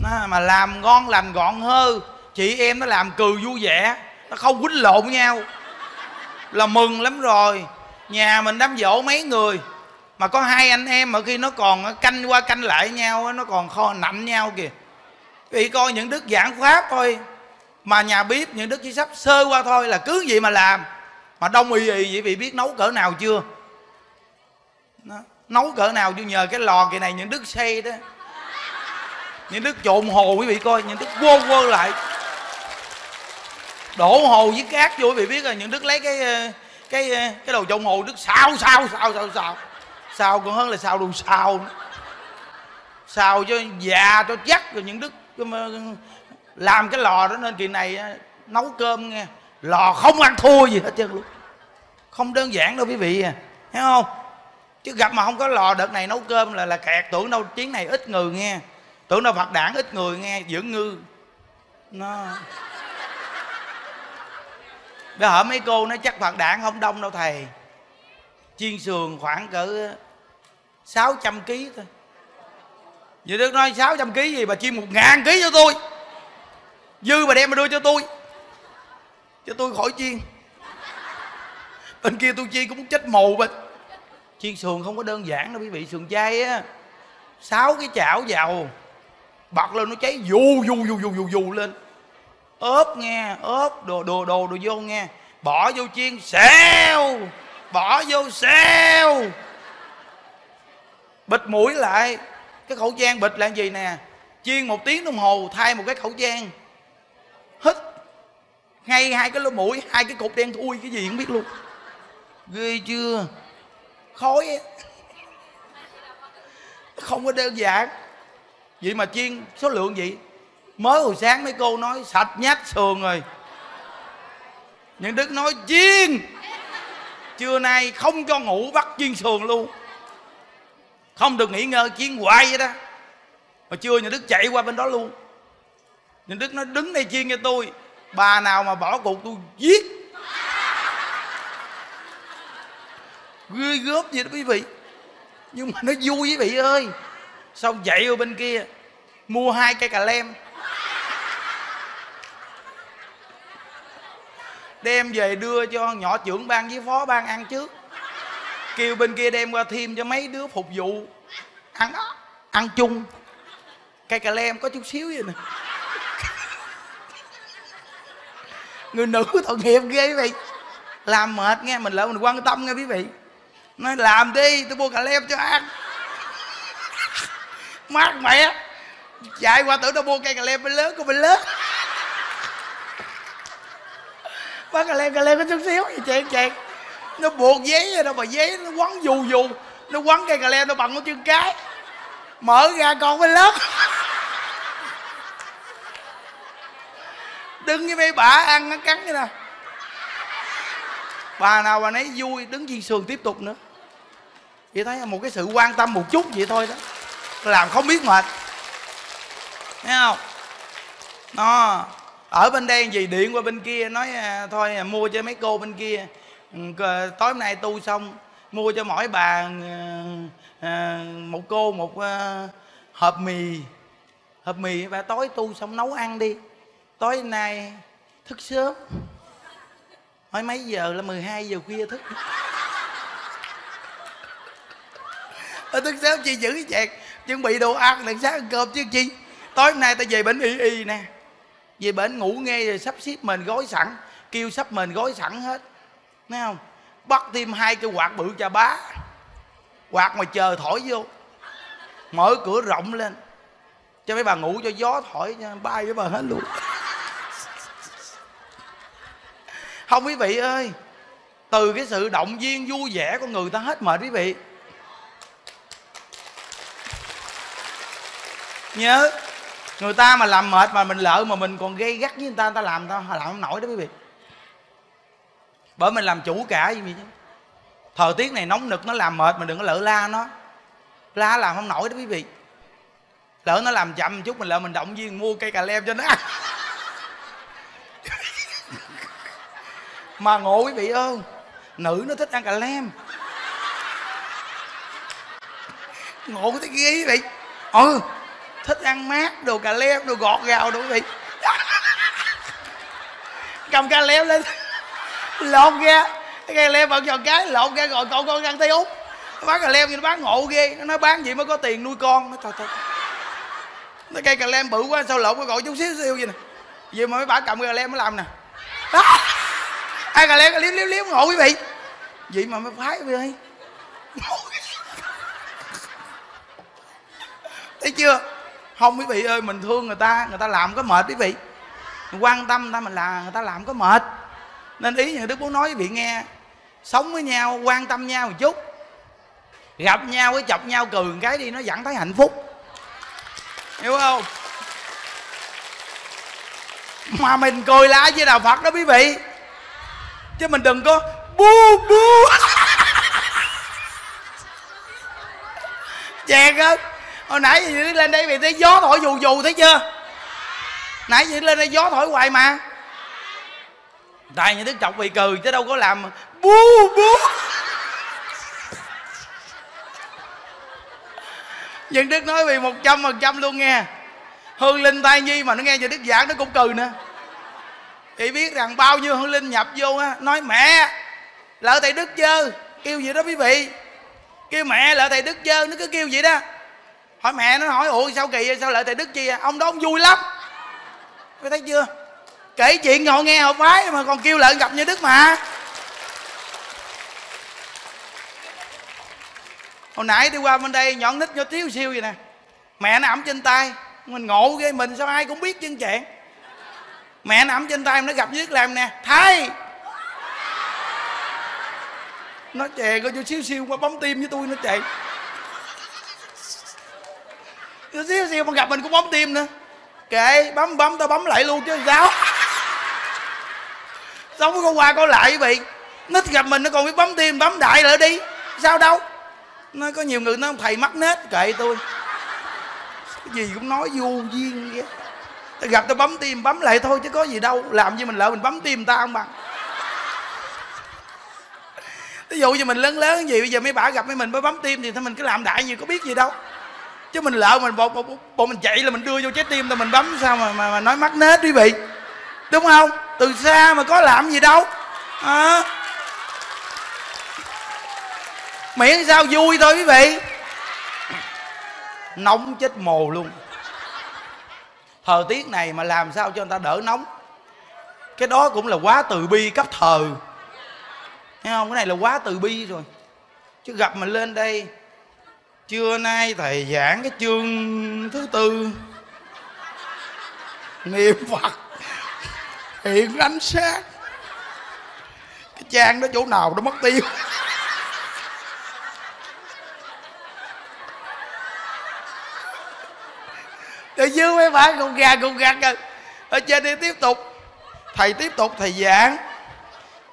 Nó mà làm ngon lành gọn hơ, chị em nó làm cười vui vẻ, nó không quýnh lộn nhau. Là mừng lắm rồi. Nhà mình đám dỗ mấy người mà có hai anh em mà khi nó còn canh qua canh lại nhau nó còn kho nạnh nhau kìa. Vì coi những đức giảng pháp thôi. Mà nhà bếp những đức chỉ sắp sơ qua thôi là cứ gì mà làm. Mà đông y ì vậy vị biết nấu cỡ nào chưa? Nó, nấu cỡ nào chưa? Nhờ cái lò kỳ này những đức xây đó. Những đức trộn hồ quý vị coi những đức quơ quơ lại. Đổ hồ với cát vô quý vị biết rồi những đức lấy cái ờ, cái ờ, cái đầu trộn hồ đức xào xào xào xào xào sao còn hơn là sao đồ sao sao cho già cho chắc rồi những đức làm cái lò đó nên kỳ này nấu cơm nghe. Lò không ăn thua gì hết trơn luôn. Không đơn giản đâu quý vị à thấy không? Chứ gặp mà không có lò đợt này nấu cơm là là kẹt, tưởng đâu chuyến này ít người nghe. Tưởng đâu phật đảng ít người nghe, dưỡng ngư. Nó. Bây hỏi mấy cô, nói chắc phật đảng không đông đâu thầy chiên sườn khoảng cỡ 600 kg thôi. Vậy Đức nói 600 kg gì bà chiên một ngàn kg cho tôi? Dư bà đem bà đưa cho tôi. Cho tôi khỏi chiên. Bên kia tôi chiên cũng muốn chết mù bên. Chiên sườn không có đơn giản đâu, quý vị. Sườn chay á, sáu cái chảo dầu Bật lên nó cháy vù vù vù vù vù vù lên. Ốp nghe, ốp, đồ đồ đồ đồ vô nghe. Bỏ vô chiên, xèo bỏ vô xeo bịt mũi lại. Cái khẩu trang bịt là gì nè? Chiên một tiếng đồng hồ, thay một cái khẩu trang. Hít. Ngay hai cái lỗ mũi, hai cái cục đen thui, cái gì không biết luôn. Ghê chưa? Khói không có đơn giản. Vậy mà chiên số lượng vậy? Mới hồi sáng mấy cô nói, sạch nhát sườn rồi. Những đức nói, chiên! Trưa nay không cho ngủ bắt chiên sườn luôn. Không được nghỉ ngơi chiên hoài vậy đó. Mà trưa nhà đức chạy qua bên đó luôn. Nhà đức nó đứng đây chiên cho tôi. Bà nào mà bỏ cuộc tôi giết. Ghê gớp vậy đó quý vị. Nhưng mà nó vui quý vị ơi. Xong chạy ở bên kia, mua hai cây cà lem. Đem về đưa cho nhỏ trưởng ban với phó ban ăn trước. Kêu bên kia đem qua thêm cho mấy đứa phục vụ. Ăn đó, ăn chung. Cây cà lem có chút xíu vậy nè. Người nữ tội nghiệp ghê quý vị. Làm mệt nghe, mình lỡ mình quan tâm nghe quý vị. Nói, làm đi, tôi mua cà lem cho ăn. Mát mẹ chạy qua tưởng tao mua cây cà lem bên lớn của bên lớn bán cà lem cà lem có chút xíu. Vậy chị chị? Nó buộc giấy rồi đâu mà giấy nó quấn dù dù. Nó quấn cây cà lem nó bằng cái chân cái. Mở ra con với lớp đứng với mấy bà ăn nó cắn vậy nè. Bà nào bà nấy vui, đứng viên sườn tiếp tục nữa. Chị thấy một cái sự quan tâm một chút vậy thôi đó. Làm không biết mệt. Thấy không? Nó ở bên đây gì? Điện qua bên kia, nói à, thôi à, mua cho mấy cô bên kia. Ừ, tối hôm nay tu xong, mua cho mỗi bà à, một cô một hộp mì. Hộp mì và tối tu xong nấu ăn đi. Tối nay thức sớm. Hỏi mấy giờ là 12 giờ khuya thức. Ở thức sớm chị giữ cái chẹt, chuẩn bị đồ ăn lần sáng ăn cơm chứ chi. Tối hôm nay ta về bệnh y y nè về bệnh ngủ nghe rồi sắp xếp mình gói sẵn, kêu sắp mình gói sẵn hết. Thấy không? Bắt thêm hai cái quạt bự chà bá. Quạt ngoài chờ thổi vô. Mở cửa rộng lên. Cho mấy bà ngủ cho gió thổi cho bay với bà hết luôn. Không, quý vị ơi, từ cái sự động viên vui vẻ của người ta hết mệt, quý vị. Nhớ người ta mà làm mệt mà mình lỡ mà mình còn gây gắt với người ta người ta làm tao làm không nổi đó quý vị. Bởi mình làm chủ cả gì vậy chứ. Thời tiết này nóng nực, nó làm mệt mình đừng có lỡ la nó. La làm không nổi đó quý vị. Lỡ nó làm chậm một chút mình lỡ mình động viên, mua cây cà lem cho nó. Ăn mà ngộ quý vị ơi, nữ nó thích ăn cà lem. Ngộ cái ghê quý vị ừ thích ăn mát đồ cà lem đồ gọt gào đồ không vị. Cầm cà lem lên, lột ra. Cái cà lem vào tròn cái, lột ra rồi cậu con ăn tay út. Nó bán cà lem thì nó bán ngộ ghê. Nó nói bán gì mới có tiền nuôi con. Nó thôi thôi. Nó cây cà lem bự quá, sao lột cái gọi chút xíu xíu vậy nè. Vậy mà mấy bà cầm cà lem mới làm nè. Ai cà lem liếm liếm liếm ngộ quý vị. Vậy mà mới phái quý vị thấy chưa? Không, quý vị ơi, mình thương người ta người ta làm có mệt quý vị. Mình quan tâm người ta, mình là người ta làm có mệt. Nên ý nhà đức muốn nói với vị nghe. Sống với nhau, quan tâm nhau một chút. Gặp nhau cái chọc nhau cười một cái đi, nó vẫn thấy hạnh phúc. Hiểu không? Mà mình cười lá với đạo phật đó quý vị. Chứ mình đừng có bu bu chèn hết hồi nãy giờ đi lên đây vì thấy gió thổi dù dù thấy chưa? Nãy giờ lên đây gió thổi hoài mà. Tại những đức chọc bị cười chứ đâu có làm bu bu. Nhưng đức nói vì một trăm phần trăm luôn nghe. Hương linh tai nhi mà nó nghe giờ đức giảng nó cũng cười nữa. Chị biết rằng bao nhiêu hương linh nhập vô á nói mẹ lỡ thầy đức chơ kêu vậy đó quý vị. Kêu mẹ lỡ thầy đức chơ nó cứ kêu vậy đó hỏi mẹ, nó hỏi, ủa, sao kỳ vậy? sao lại thầy đức chi à? ông đó, ông vui lắm. Có thấy chưa? Kể chuyện ngồi nghe họ phái mà còn kêu lợn gặp như đức mà. Hồi nãy đi qua bên đây, nhọn nít nhỏ thiếu siêu vậy nè. Mẹ nó ẩm trên tay. Mình ngộ ghê, mình sao ai cũng biết chân chuyện mẹ nằm trên tay nó gặp viết làm nè. Thay! Nó chè coi cho xíu xíu, qua bấm tim với tôi nó chạy Chứ xíu xíu, mà gặp mình cũng bấm tim nữa. Kệ, bấm bấm, tao bấm lại luôn chứ sao? Sống có qua có lại vậy nó gặp mình nó còn biết bấm tim, bấm đại lại đi. Sao đâu? Nó có nhiều người nó thầy mắc nết, kệ tôi. Cái gì cũng nói vô duyên vậy. Tao gặp tao bấm tim, bấm lại thôi chứ có gì đâu. Làm gì mình lỡ mình bấm tim ta không bằng. Ví dụ như mình lớn lớn gì, bây giờ mấy bà gặp mấy mình mới bấm tim thì thôi mình cứ làm đại gì có biết gì đâu chứ mình lỡ mình bộ, bộ, bộ mình chạy là mình đưa vô trái tim rồi mình bấm sao mà, mà, mà nói mắc nết quý vị. Đúng không? Từ xa mà có làm gì đâu. À. miễn sao vui thôi quý vị. Nóng chết mồ luôn. Thời tiết này mà làm sao cho người ta đỡ nóng. Cái đó cũng là quá từ bi cấp thờ. Thấy không? Cái này là quá từ bi rồi. Chứ gặp mình lên đây trưa nay thầy giảng cái chương thứ tư. Niệm phật. Hiện ánh sáng. Cái trang đó chỗ nào nó mất tiêu? Ở dưới mấy bạn cùng gà cùng gặt rồi ở trên đi tiếp tục. Thầy tiếp tục, thầy giảng.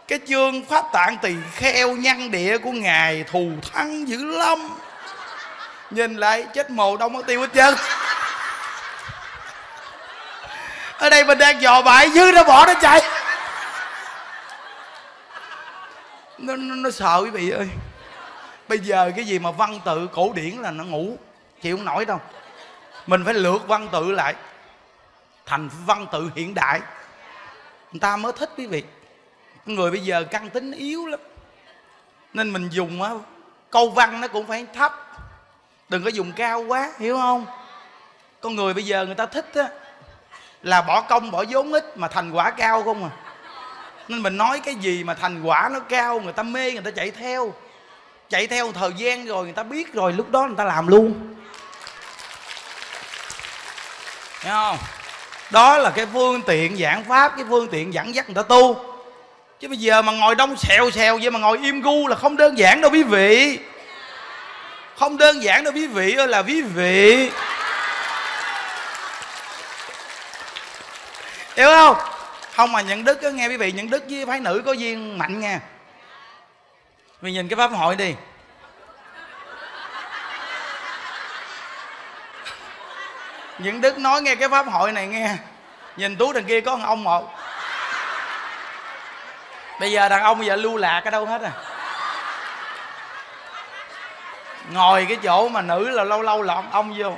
Cái chương pháp tạng tỳ kheo, nhân địa của ngài thù thắng dữ lắm nhìn lại chết mồ đâu mất tiêu hết trơn. Ở đây mình đang dò bãi dưới nó bỏ nó chạy. Nó, nó, nó sợ quý vị ơi. Bây giờ cái gì mà văn tự cổ điển là nó ngủ chịu không nổi đâu. Mình phải lược văn tự lại thành văn tự hiện đại. Người ta mới thích quý vị. Người bây giờ căng tính yếu lắm. Nên mình dùng á câu văn nó cũng phải thấp đừng có dùng cao quá, hiểu không? Con người bây giờ người ta thích á, là bỏ công, bỏ vốn ít mà thành quả cao không à. Nên mình nói cái gì mà thành quả nó cao, người ta mê, người ta chạy theo. Chạy theo thời gian rồi, người ta biết rồi, lúc đó người ta làm luôn. Hiểu không? Đó là cái phương tiện giảng pháp, cái phương tiện dẫn dắt người ta tu. Chứ bây giờ mà ngồi đông xèo xèo vậy mà ngồi im gu là không đơn giản đâu, quý vị không đơn giản đâu, quý vị ơi, là quý vị. Hiểu không? Không mà nhận đức á, nghe quý vị nhận đức với phái nữ có duyên mạnh nha. Vì nhìn cái pháp hội đi. Những đức nói nghe cái pháp hội này nghe. Nhìn tú đằng kia có ông một. Bây giờ đàn ông bây giờ lưu lạc ở đâu hết à? Ngồi cái chỗ mà nữ là lâu lâu lọt ông vô.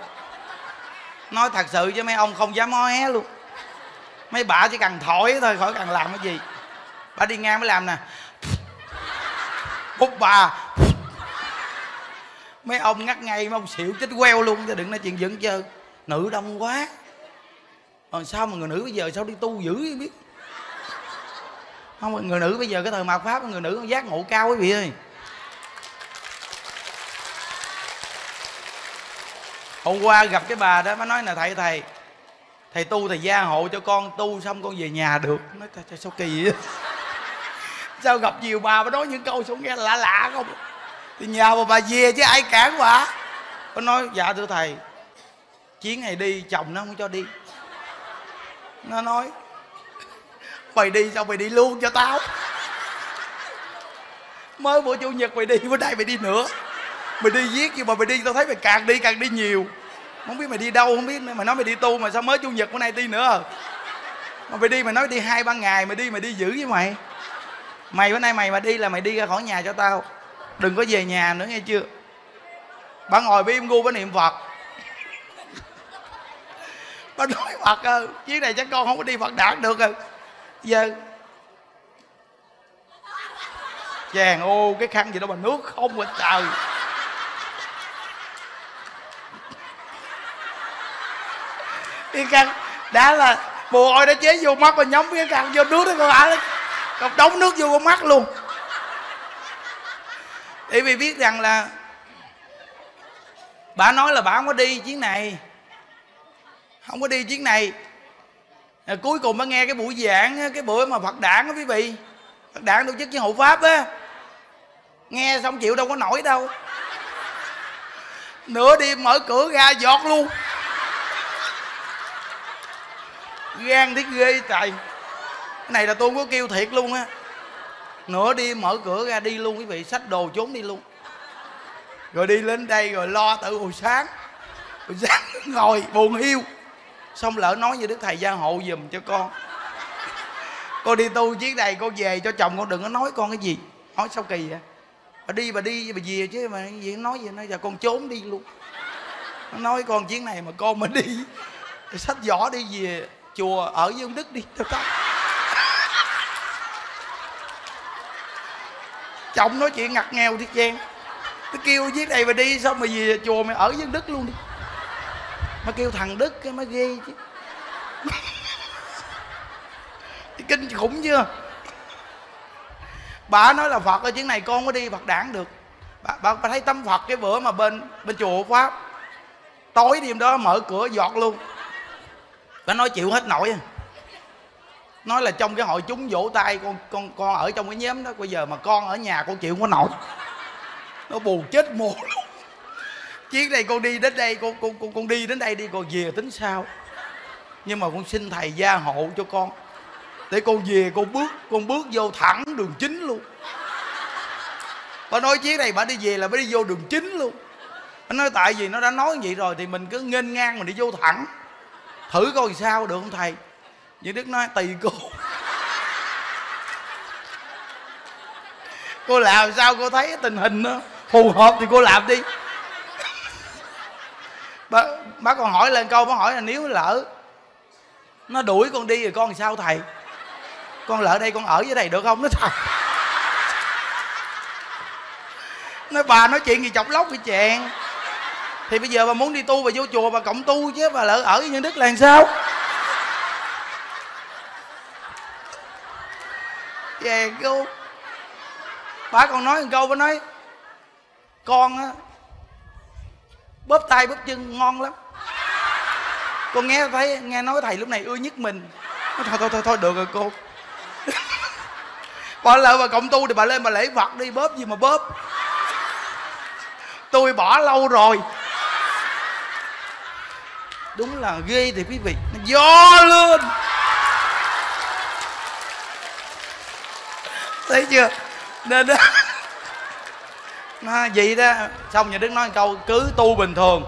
Nói thật sự chứ mấy ông không dám ngó hé luôn. Mấy bà chỉ cần thổi thôi, khỏi cần làm cái gì. Bà đi ngang mới làm nè. Hút bà. Mấy ông ngắt ngay, mấy ông xỉu chết queo luôn, chứ đừng nói chuyện dẫn chơi. Nữ đông quá. Còn sao mà người nữ bây giờ sao đi tu dữ biết? Không, người nữ bây giờ cái thời mạt pháp, người nữ giác ngộ cao quý vị ơi. Hôm qua gặp cái bà đó mới nói là, thầy thầy thầy tu thầy gia hộ cho con tu xong con về nhà được. Nói sao kỳ vậy? Sao gặp nhiều bà mà nói những câu xuống nghe lạ lạ không? Thì nhà mà bà về chứ ai cản bà? Con nói dạ thưa thầy, chuyến này đi, chồng nó không cho đi. Nó nói, mày đi sao mày đi luôn cho tao? Mới bữa chủ nhật mày đi, bữa nay mày đi nữa mày đi viết nhưng mà mày đi, tao thấy mày càng đi càng đi nhiều. Không biết mày đi đâu, không biết mày nói mày đi tu mà sao mới chủ nhật bữa nay đi nữa? Mà mày đi, mày nói đi hai, ba ngày, mày đi mày đi giữ với mày. Mày bữa nay mày mà đi là mày đi ra khỏi nhà cho tao. Đừng có về nhà nữa nghe chưa? Bà ngồi với im gu với niệm phật. Bà nói phật ờ, ơi chuyến này chắc con không có đi phật đản được rồi. Giờ chàng ô, cái khăn gì đó mà nước không mà trời. Cái khăn đã là mồ hôi đã chế vô mắt và nhắm cái khăn vô nước đó con ả còn đóng nước vô con mắt luôn. Tại vì biết rằng là bà nói là bà không có đi chuyến này. Không có đi chuyến này. À, cuối cùng mới nghe cái buổi giảng cái buổi mà phật đản á quý vị. Phật đản tổ chức với hộ pháp á. Nghe xong chịu đâu có nổi đâu. Nửa đêm mở cửa ra giọt luôn gan thiết ghê trời. Cái này là tôi không có kêu thiệt luôn á. Nửa đêm mở cửa ra đi luôn, quý vị, xách đồ trốn đi luôn. Rồi đi lên đây rồi lo tự hồi sáng. Hồi sáng ngồi, buồn hiu. Xong lỡ nói với đức thầy gia hộ giùm cho con. Con đi tu chuyến này con về cho chồng con đừng có nói con cái gì. Nói sao kỳ vậy? Bà đi bà đi, bà về chứ mà gì nói gì nói giờ con trốn đi luôn. Nó nói con chuyến này mà con mà đi sách vỏ đi về chùa ở với ông đức đi cho tao chồng nói chuyện ngặt nghèo thiệt chen nó kêu viết này mà đi xong mà về chùa mày ở với ông đức luôn đi? Mà kêu thằng đức cái mới ghê chứ. Kinh khủng chưa? Bà nói là phật ở chuyến này con có đi phật đảng được. Bà, bà, bà thấy tấm phật cái bữa mà bên bên chùa pháp. Tối đêm đó mở cửa giọt luôn bà nói chịu hết nổi à. nói là trong cái hội chúng vỗ tay con con con ở trong cái nhóm đó bây giờ mà con ở nhà con chịu không có nổi. Nó buồn chết mồ luôn chuyến này con đi đến đây con con con, con đi đến đây đi còn về tính sao? Nhưng mà con xin thầy gia hộ cho con. Để con về con bước con bước vô thẳng đường chính luôn. Bà nói chuyến này bà đi về là bà đi vô đường chính luôn. Nó nói tại vì nó đã nói vậy rồi thì mình cứ nghênh ngang mình đi vô thẳng thử coi sao được không thầy? Như đức nói tùy cô. Cô làm sao cô thấy tình hình nó phù hợp thì cô làm đi. Bà, bà còn hỏi lên câu bà hỏi là nếu lỡ nó đuổi con đi rồi con làm sao thầy? Con lỡ đây con ở với thầy được không? Nó thầy. Nói bà nói chuyện gì chọc lóc với chèn thì bây giờ bà muốn đi tu bà vô chùa bà cộng tu chứ bà lỡ ở với nhân đức là làm sao? Về cô bà còn nói một câu bà nói con á bóp tay bóp chân ngon lắm. Con nghe thấy nghe nói thầy lúc này ưa nhất mình. Nói, thôi thôi thôi thôi được rồi cô. Bà lỡ bà cộng tu thì bà lên bà lễ vật đi bóp gì mà bóp. Tôi bỏ lâu rồi đúng là ghê thì quý vị, nó do lên. Thấy chưa? Nên đó. Nó vậy đó. Xong nhà đức nói câu, cứ tu bình thường.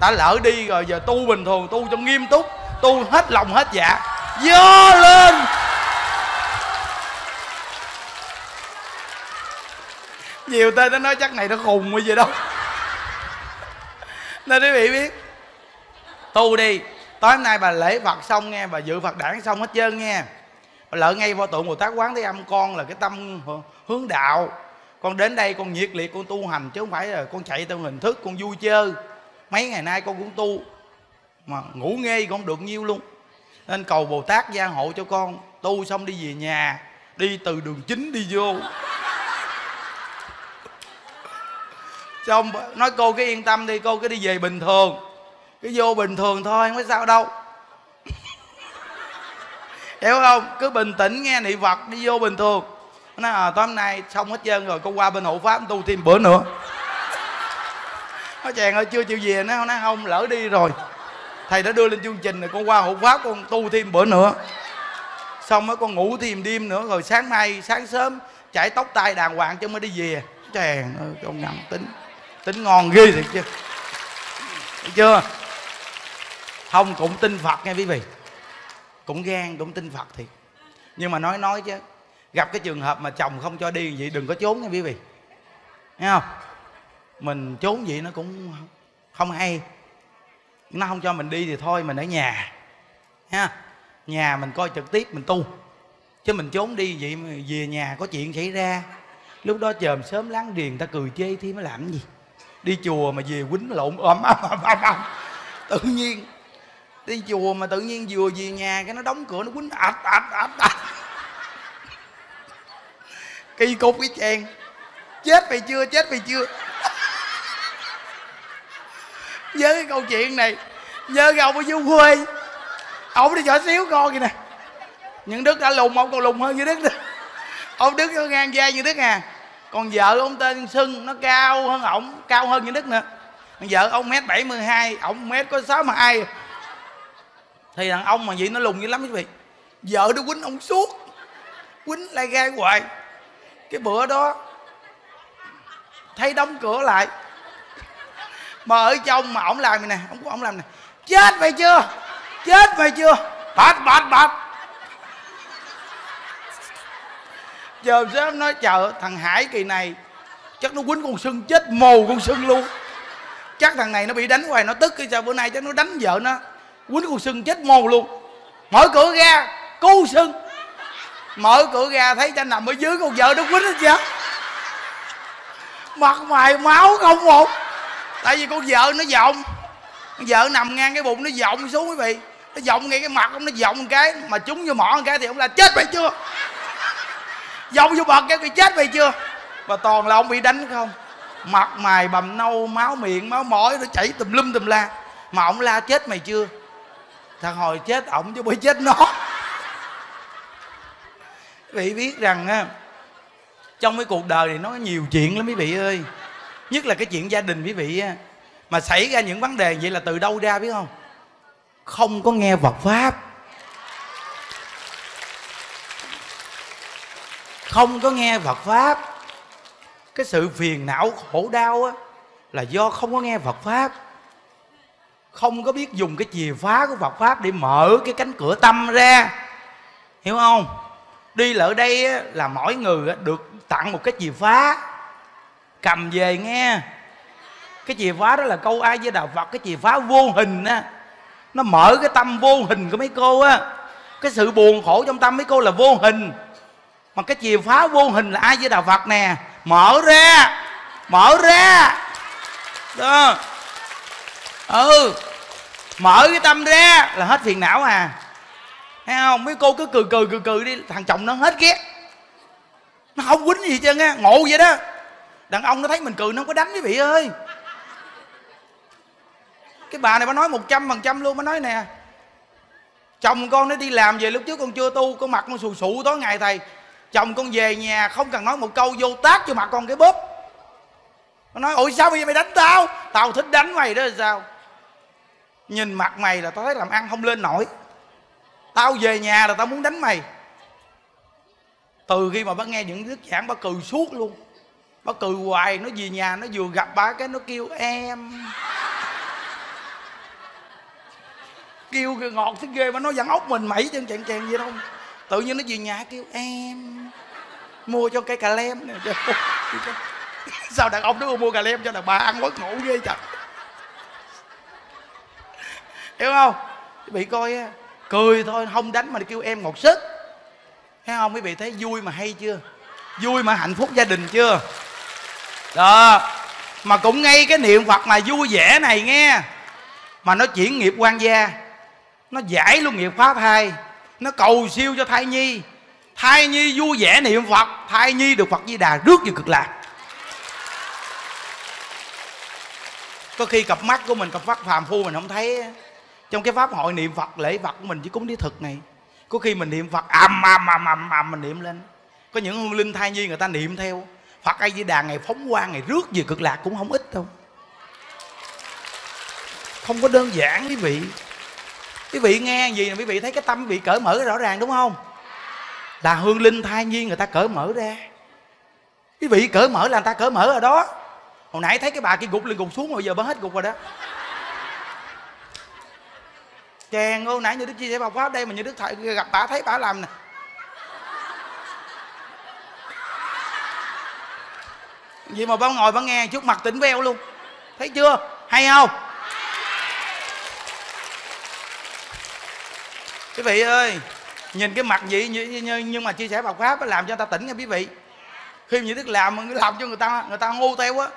Đã lỡ đi rồi, giờ tu bình thường, tu trong nghiêm túc, tu hết lòng hết dạ. Do lên. Nhiều tên nó nói chắc này nó khùng hay gì đâu. Nên quý vị biết tu đi. Tối hôm nay bà lễ phật xong nghe, bà dự phật đản xong hết trơn nghe. Bà lỡ ngay vô tượng bồ tát quán thế âm, con là cái tâm hướng đạo. Con đến đây con nhiệt liệt, con tu hành, chứ không phải là con chạy theo hình thức con vui chơi. Mấy ngày nay con cũng tu, mà ngủ nghe con được nhiêu luôn. Nên cầu bồ tát gia hộ cho con, tu xong đi về nhà, đi từ đường chính đi vô. Xong nói, cô cứ yên tâm đi, cô cứ đi về bình thường cứ vô bình thường thôi không có sao đâu. Hiểu không? Cứ bình tĩnh nghe niệm phật đi vô bình thường. Nó nói à, tối hôm nay xong hết trơn rồi con qua bên hộ pháp tu thêm bữa nữa. Nó chàng ơi chưa chịu về nó nói không lỡ đi rồi. Thầy đã đưa lên chương trình rồi con qua hộ pháp con tu thêm bữa nữa. Xong mới con ngủ thêm đêm nữa rồi sáng mai sáng sớm chải tóc tai đàng hoàng cho mới đi về. Chàng ơi con ngậm tính. Tính ngon ghê thiệt chứ. Thấy chưa? Không, cũng tin phật nghe quý vị. Cũng gan, cũng tin phật thiệt. Nhưng mà nói nói chứ, gặp cái trường hợp mà chồng không cho đi vậy đừng có trốn nghe quý vị. Nghe không? Mình trốn vậy nó cũng không hay. Nó không cho mình đi thì thôi, mình ở nhà. Ha nhà mình coi trực tiếp, mình tu. Chứ mình trốn đi vậy mà về nhà có chuyện xảy ra. Lúc đó chờm sớm láng điền, ta cười chê, thì mới làm gì? Đi chùa mà về quýnh lộn, ôm ôm ôm ôm ôm tự nhiên đi chùa mà tự nhiên vừa về nhà cái nó đóng cửa nó quýnh, ạch ạch ạch ạch. Kỳ cục cái chàng. Chết mày chưa, chết mày chưa. Nhớ cái câu chuyện này. Nhớ cái ông ở dưới quê. Ông đi chở xíu con kìa nè. Những đức đã lùng, ông còn lùng hơn như đức nữa. Ông đức nó ngang vai như đức à còn vợ ông tên sưng, nó cao hơn ổng, cao hơn như đức nữa. Vợ ông mét bảy mươi hai, ổng mét có sáu mà hai thì đàn ông mà vậy nó lùng dữ lắm quý vị. Vợ nó quýnh ông suốt, quýnh lai gai hoài. Cái bữa đó, thấy đóng cửa lại. Mà ở trong mà ổng làm này nè ổng ổng làm nè. Chết mày chưa? Chết mày chưa? Bạch bạch bạch giờ sớm nói chờ thằng hải kỳ này, chắc nó quýnh con sưng, chết mồ con sưng luôn. Chắc thằng này nó bị đánh hoài, nó tức cái sao? Bữa nay chắc nó đánh vợ nó quýnh con sưng chết mồ luôn. Mở cửa ra, cứu sưng. Mở cửa ra, thấy cha nằm ở dưới, con vợ nó quýnh hết chưa mặt mày máu không một. Tại vì con vợ nó giọng. Con vợ nằm ngang cái bụng nó giọng xuống quý vị. Nó giọng ngay cái mặt ông, nó giọng một cái, mà trúng vô mỏ một cái thì ông là chết mày chưa? Giọng vô bật cái bị chết mày chưa? Và toàn là ông bị đánh không? Mặt mày bầm nâu, máu miệng, máu mỏi, nó chảy tùm lum tùm la. Mà ông la, chết mày chưa? Thằng hồi chết ổng chứ bởi chết nó. Quý vị biết rằng á, trong cái cuộc đời này nó nhiều chuyện lắm quý vị ơi. Nhất là cái chuyện gia đình quý vị á, mà xảy ra những vấn đề vậy là từ đâu ra biết không? Không có nghe Phật pháp. Không có nghe Phật pháp. Cái sự phiền não, khổ đau á, là do không có nghe Phật pháp không có biết dùng cái chìa phá của Phật pháp để mở cái cánh cửa tâm ra. Hiểu không? Đi lỡ đây là mỗi người được tặng một cái chìa phá cầm về nghe. Cái chìa phá đó là câu ai với đạo phật, cái chìa phá vô hình á. Nó mở cái tâm vô hình của mấy cô á. Cái sự buồn khổ trong tâm mấy cô là vô hình. Mà cái chìa phá vô hình là ai với đạo phật nè. Mở ra. Mở ra. Đó. Ừ mở cái tâm ra, là hết phiền não à. Thấy không? Mấy cô cứ cười cười cười cười đi, thằng chồng nó hết ghét. Nó không quýnh gì trơn nghe ngộ vậy đó. Đàn ông nó thấy mình cười nó không có đánh quý vị ơi. Cái bà này bà nói một trăm phần trăm luôn, bà nói nè. Chồng con nó đi làm về lúc trước con chưa tu, con mặt con sù sụ tối ngày thầy. Chồng con về nhà không cần nói một câu, vô tác cho mặt con cái bóp. Nó nói ủa sao bây giờ mày đánh tao? Tao thích đánh mày đó là sao? Nhìn mặt mày là tao thấy làm ăn không lên nổi. Tao về nhà là tao muốn đánh mày. Từ khi mà bác nghe những đức giảng, bác cười suốt luôn. Bác cười hoài, nó về nhà, nó vừa gặp ba cái nó kêu, em. Kêu ngọt thế ghê, mà nó vẫn ốc mình mẩy chân chèn chèn vậy đâu tự nhiên nó về nhà kêu, em. Mua cho cây cà lem nè. Sao đàn ông nó mua cà lem cho đàn bà ăn quá ngủ ghê chặt hiểu không? Bị coi á, cười thôi, không đánh mà kêu em ngọt sức. Thấy không? Quý vị thấy vui mà hay chưa? Vui mà hạnh phúc gia đình chưa? Đó, mà cũng ngay cái niệm phật mà vui vẻ này nghe. Mà nó chuyển nghiệp quan gia, nó giải luôn nghiệp phá thai nó cầu siêu cho thai nhi. Thai nhi vui vẻ niệm phật, thai nhi được phật di đà rước về cực lạc. Có khi cặp mắt của mình, cặp mắt phàm phu mình không thấy trong cái pháp hội niệm phật, lễ phật của mình chỉ cúng đi thực này. Có khi mình niệm phật, ầm ầm ầm ầm ầm, mình niệm lên. Có những hương linh thai nhi người ta niệm theo. Phật ai di đà ngày phóng quang ngày rước về cực lạc cũng không ít đâu. Không có đơn giản, quý vị. Quý vị nghe gì là quý vị thấy cái tâm quý vị cởi mở rõ ràng đúng không? Là hương linh thai nhi người ta cởi mở ra. Quý vị cởi mở là người ta cởi mở ở đó. Hồi nãy thấy cái bà kia gục lên gục xuống rồi giờ bớt hết gục rồi đó chèn ô nãy như đức chia sẻ bọc pháp đây mà như đức thầy gặp bà thấy bà làm nè. Vậy mà bà ngồi bà nghe trước mặt tỉnh veo luôn. Thấy chưa? Hay không? Quý vị ơi nhìn cái mặt vậy nhưng mà chia sẻ Phật pháp làm cho ta tỉnh nha quý vị. Khi như đức làm làm cho người ta người ta ngu theo á.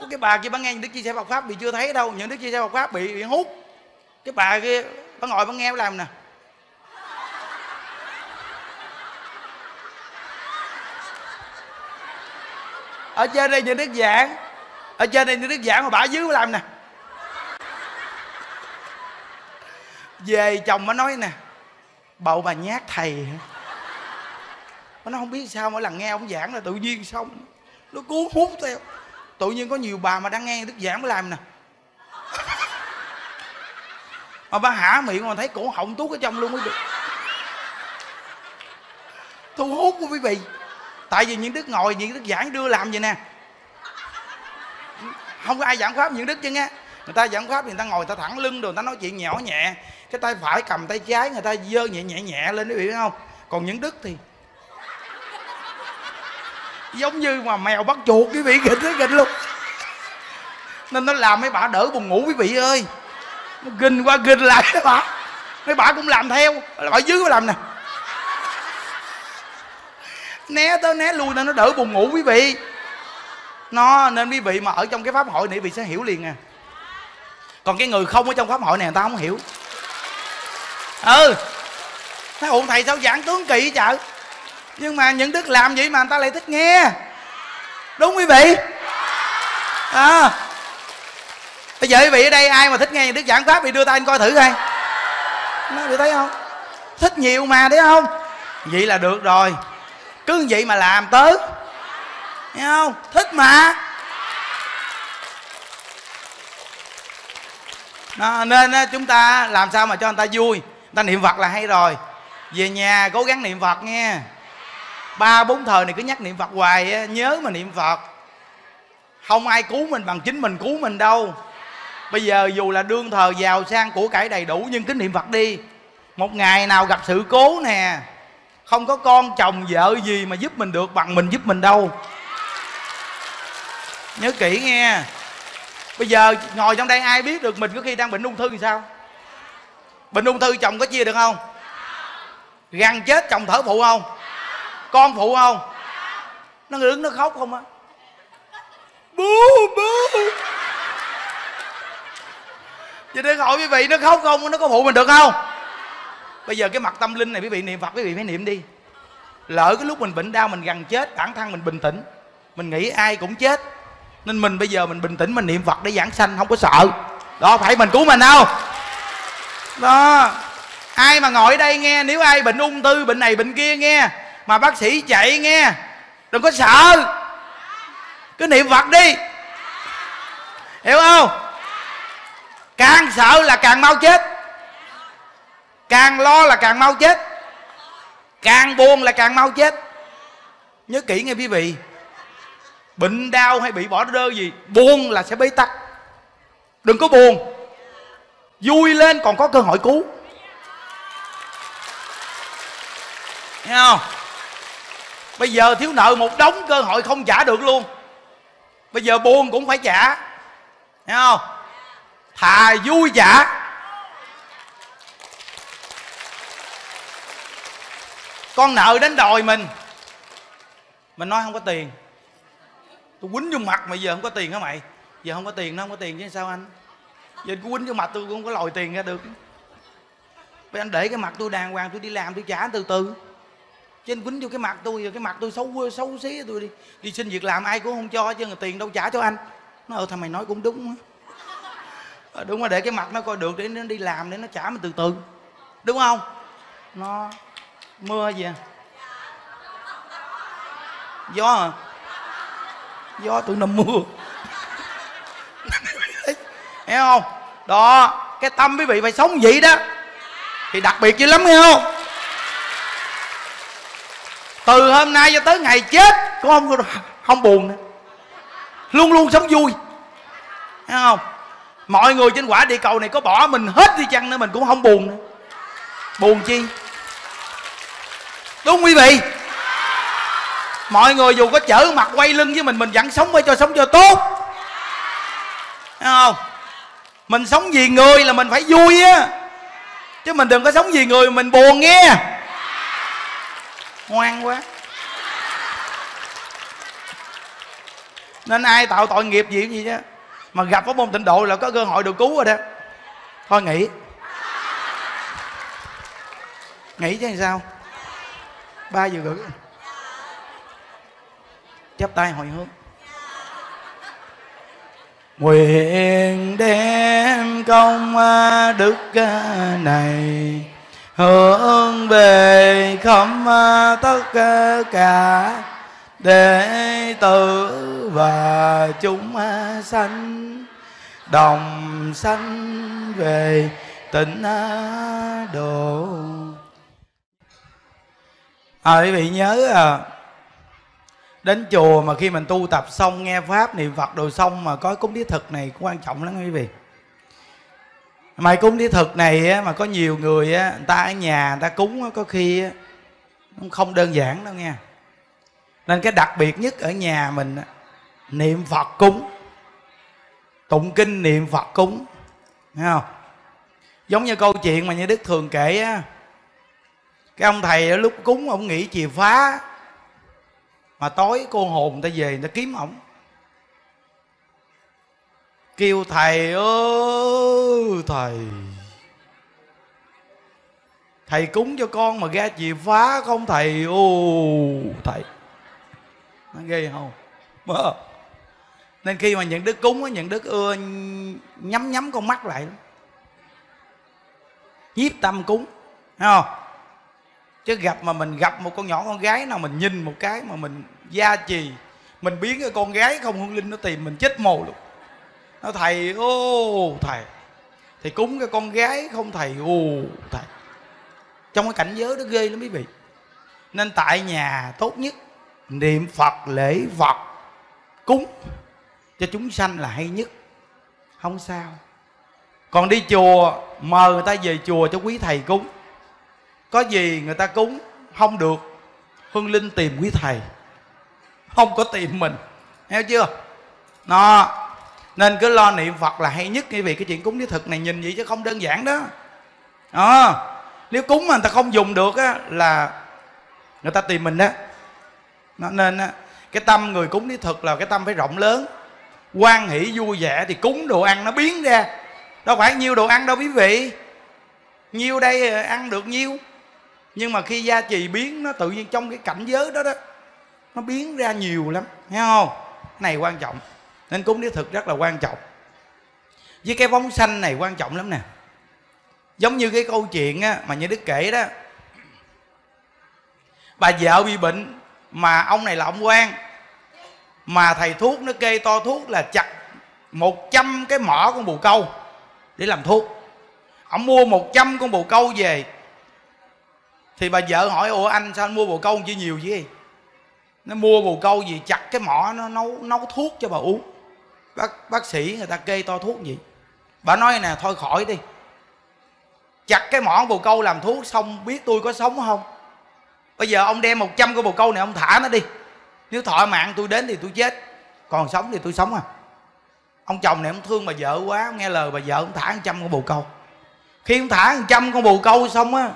Có cái bà kia bà nghe những đức chia sẻ Phật pháp bị chưa thấy đâu. Những đức chia sẻ Phật pháp bị, bị hút cái bà kia, bà ngồi bà nghe bà làm nè. Ở trên đây như đức giảng, ở trên đây như đức giảng mà bà dưới bà làm nè. Về chồng mới nói nè, bầu bà nhát thầy mà nó không biết sao mỗi lần nghe ông giảng là tự nhiên xong. Nó cuốn hút theo. Tự nhiên có nhiều bà mà đang nghe đức giảng mới làm nè mà bà hả miệng mà thấy cổ họng tuốt ở trong luôn mới được. Thu hút của quý vị. Tại vì những đức ngồi, những đức giảng đưa làm vậy nè. Không có ai giảng pháp những đức chứ nghe. Người ta giảng pháp thì người ta ngồi, người ta thẳng lưng rồi người ta nói chuyện nhỏ nhẹ. Cái tay phải cầm tay trái, người ta dơ nhẹ nhẹ nhẹ lên, quý vị biết không? Còn những đức thì giống như mà mèo bắt chuột, quý vị kịch kịch luôn. Nên nó làm mấy bà đỡ buồn ngủ, quý vị ơi nó ginh qua ginh lại mấy bà. Mấy bà cũng làm theo. Bà dưới có làm nè. Né tới né lui nên nó đỡ buồn ngủ quý vị. Nó nên quý vị mà ở trong cái pháp hội này quý vị sẽ hiểu liền à. Còn cái người không ở trong pháp hội này người ta không hiểu. Ừ. Thấy ủa thầy sao giảng tướng kỳ chợ nhưng mà những đức làm vậy mà người ta lại thích nghe. Đúng quý vị? À bây giờ quý vị ở đây ai mà thích nghe những đức giảng pháp thì đưa tay anh coi thử coi. Nó bị thấy không? Thích nhiều mà thấy không? Vậy là được rồi. Cứ vậy mà làm tớ thấy không? Thích mà. Nó, nên chúng ta làm sao mà cho người ta vui? Người ta niệm phật là hay rồi. Về nhà cố gắng niệm phật nghe ba bốn thời này cứ nhắc niệm phật hoài nhớ mà niệm phật. Không ai cứu mình bằng chính mình cứu mình đâu bây giờ dù là đương thờ giàu sang của cải đầy đủ, nhưng kính niệm phật đi. Một ngày nào gặp sự cố nè, không có con chồng vợ gì mà giúp mình được, bằng mình giúp mình đâu. Nhớ kỹ nghe. Bây giờ ngồi trong đây ai biết được mình có khi đang bệnh ung thư thì sao? Bệnh ung thư chồng có chia được không? Gần chết chồng thở phụ không? Con phụ không? Nó đứng nó khóc không á. Bú bú vậy nên hỏi quý vị, nó khóc không, nó có phụ mình được không? Bây giờ cái mặt tâm linh này quý vị niệm phật, quý vị phải niệm đi. Lỡ cái lúc mình bệnh đau, mình gần chết, bản thân mình bình tĩnh. Mình nghĩ ai cũng chết. Nên mình bây giờ mình bình tĩnh, mình niệm phật để giảng sanh, không có sợ. Đó, phải mình cứu mình không? Đó. Ai mà ngồi đây nghe, nếu ai bệnh ung thư, bệnh này, bệnh kia nghe, mà bác sĩ chạy nghe, đừng có sợ. Cứ niệm phật đi. Hiểu không? Càng sợ là càng mau chết. Càng lo là càng mau chết. Càng buồn là càng mau chết. Nhớ kỹ nghe quý vị. Bệnh đau hay bị bỏ rơi gì, buồn là sẽ bế tắc. Đừng có buồn. Vui lên còn có cơ hội cứu. Nghe không? Bây giờ thiếu nợ một đống cơ hội không trả được luôn. Bây giờ buồn cũng phải trả. Nghe không? Thà vui trả con nợ đến đòi mình. Mình nói không có tiền. Tôi quýnh vô mặt mày giờ không có tiền hả mày? Giờ không có tiền nó không có tiền chứ sao anh? Giờ cứ quýnh vô mặt tôi cũng không có lòi tiền ra được. Bây anh để cái mặt tôi đàng hoàng, tôi đi làm, tôi trả từ từ. Chứ anh quýnh vô cái mặt tôi giờ cái mặt tôi xấu xấu xí tôi đi. Đi xin việc làm ai cũng không cho chứ, tiền đâu trả cho anh. Nó ờ thằng mày nói cũng đúng á. Ờ, đúng rồi, để cái mặt nó coi được, để nó đi làm, để nó trả mình từ từ. Đúng không? Nó mưa gì à? Gió à? Gió tưởng năm mưa. Nghe không? Đó, cái tâm quý vị phải sống vậy đó. Thì đặc biệt dữ lắm nghe không? Từ hôm nay cho tới ngày chết cũng không không buồn nữa. Luôn luôn sống vui. Thấy không? Mọi người trên quả địa cầu này có bỏ mình hết đi chăng nữa, mình cũng không buồn nữa. Buồn chi? Đúng quý vị? Mọi người dù có chở mặt quay lưng với mình mình vẫn sống phải cho sống cho tốt. Thấy không? Mình sống vì người là mình phải vui á. Chứ mình đừng có sống vì người, mình buồn nghe. Ngoan quá. Nên ai tạo tội nghiệp gì gì chứ? Mà gặp có môn tịnh độ là có cơ hội được cứu rồi đó. Thôi nghỉ. Nghỉ chứ sao? Ba giờ gửi chắp tay hồi hướng. Nguyện đem công à, đức à, này hướng về khắp à, tất cả đệ tử và chúng sanh đồng sanh về tịnh độ. À quý vị nhớ à đến chùa mà khi mình tu tập xong nghe pháp niệm phật đồ xong mà có cúng thiết thực này cũng quan trọng lắm quý vị. Mà cúng thiết thực này á, mà có nhiều người á người ta ở nhà người ta cúng á, có khi á, không đơn giản đâu nha nên cái đặc biệt nhất ở nhà mình niệm phật cúng. Tụng kinh niệm phật cúng. Nghe không? Giống như câu chuyện mà như đức thường kể á. Cái ông thầy ở lúc cúng ông nghĩ chìa phá, mà tối cô hồn người ta về người ta kiếm ổng. Kêu, thầy ơi, thầy. Thầy cúng cho con mà ra chìa phá không thầy? Ô thầy nó ghê không nên khi mà nhận đức cúng á nhận đức ưa nhắm nhắm con mắt lại nhiếp tâm cúng, thấy không? Chứ gặp mà mình gặp một con nhỏ con gái nào mình nhìn một cái mà mình gia trì, mình biến cái con gái không hương linh nó tìm mình chết mồ luôn. Nó thầy, ô, thầy. Thì cúng cái con gái không thầy ô thầy. Trong cái cảnh giới đó ghê lắm quý vị. Nên tại nhà tốt nhất niệm phật lễ phật cúng cho chúng sanh là hay nhất. Không sao. Còn đi chùa, mời người ta về chùa cho quý thầy cúng. Có gì người ta cúng, không được hương linh tìm quý thầy. Không có tìm mình. Hiểu chưa? Nó nên cứ lo niệm phật là hay nhất quý vị cái chuyện cúng thiết thực này nhìn vậy chứ không đơn giản đó. Đó. Nếu cúng mà người ta không dùng được á, là người ta tìm mình đó nên á cái tâm người cúng đi thực là cái tâm phải rộng lớn. Quan hỷ vui vẻ thì cúng đồ ăn nó biến ra. Đâu phải nhiêu đồ ăn đâu quý vị. Nhiêu đây ờ, ăn được nhiêu nhưng mà khi gia trì biến nó tự nhiên trong cái cảnh giới đó đó nó biến ra nhiều lắm. Thấy không? Cái này quan trọng. Nên cúng đi thực rất là quan trọng. Với cái bóng xanh này quan trọng lắm nè. Giống như cái câu chuyện á, mà như đức kể đó. Bà vợ bị bệnh mà ông này là ông quan. Mà thầy thuốc nó kê to thuốc là chặt 100 cái mỏ con bồ câu để làm thuốc. Ông mua 100 con bồ câu về. Thì bà vợ hỏi, ủa anh sao anh mua bồ câu chi nhiều vậy? nó mua bồ câu gì chặt cái mỏ nó nấu nấu thuốc cho bà uống. Bác bác sĩ người ta kê to thuốc gì bà nói nè, thôi khỏi đi. Chặt cái mỏ bồ câu làm thuốc xong biết tôi có sống không? Bây giờ ông đem 100 cái bồ câu này ông thả nó đi. Nếu thọ mạng tôi đến thì tôi chết. Còn sống thì tôi sống à. Ông chồng này ông thương bà vợ quá, ông nghe lời bà vợ ông thả trăm con bồ câu. Khi ông thả trăm con bồ câu xong á,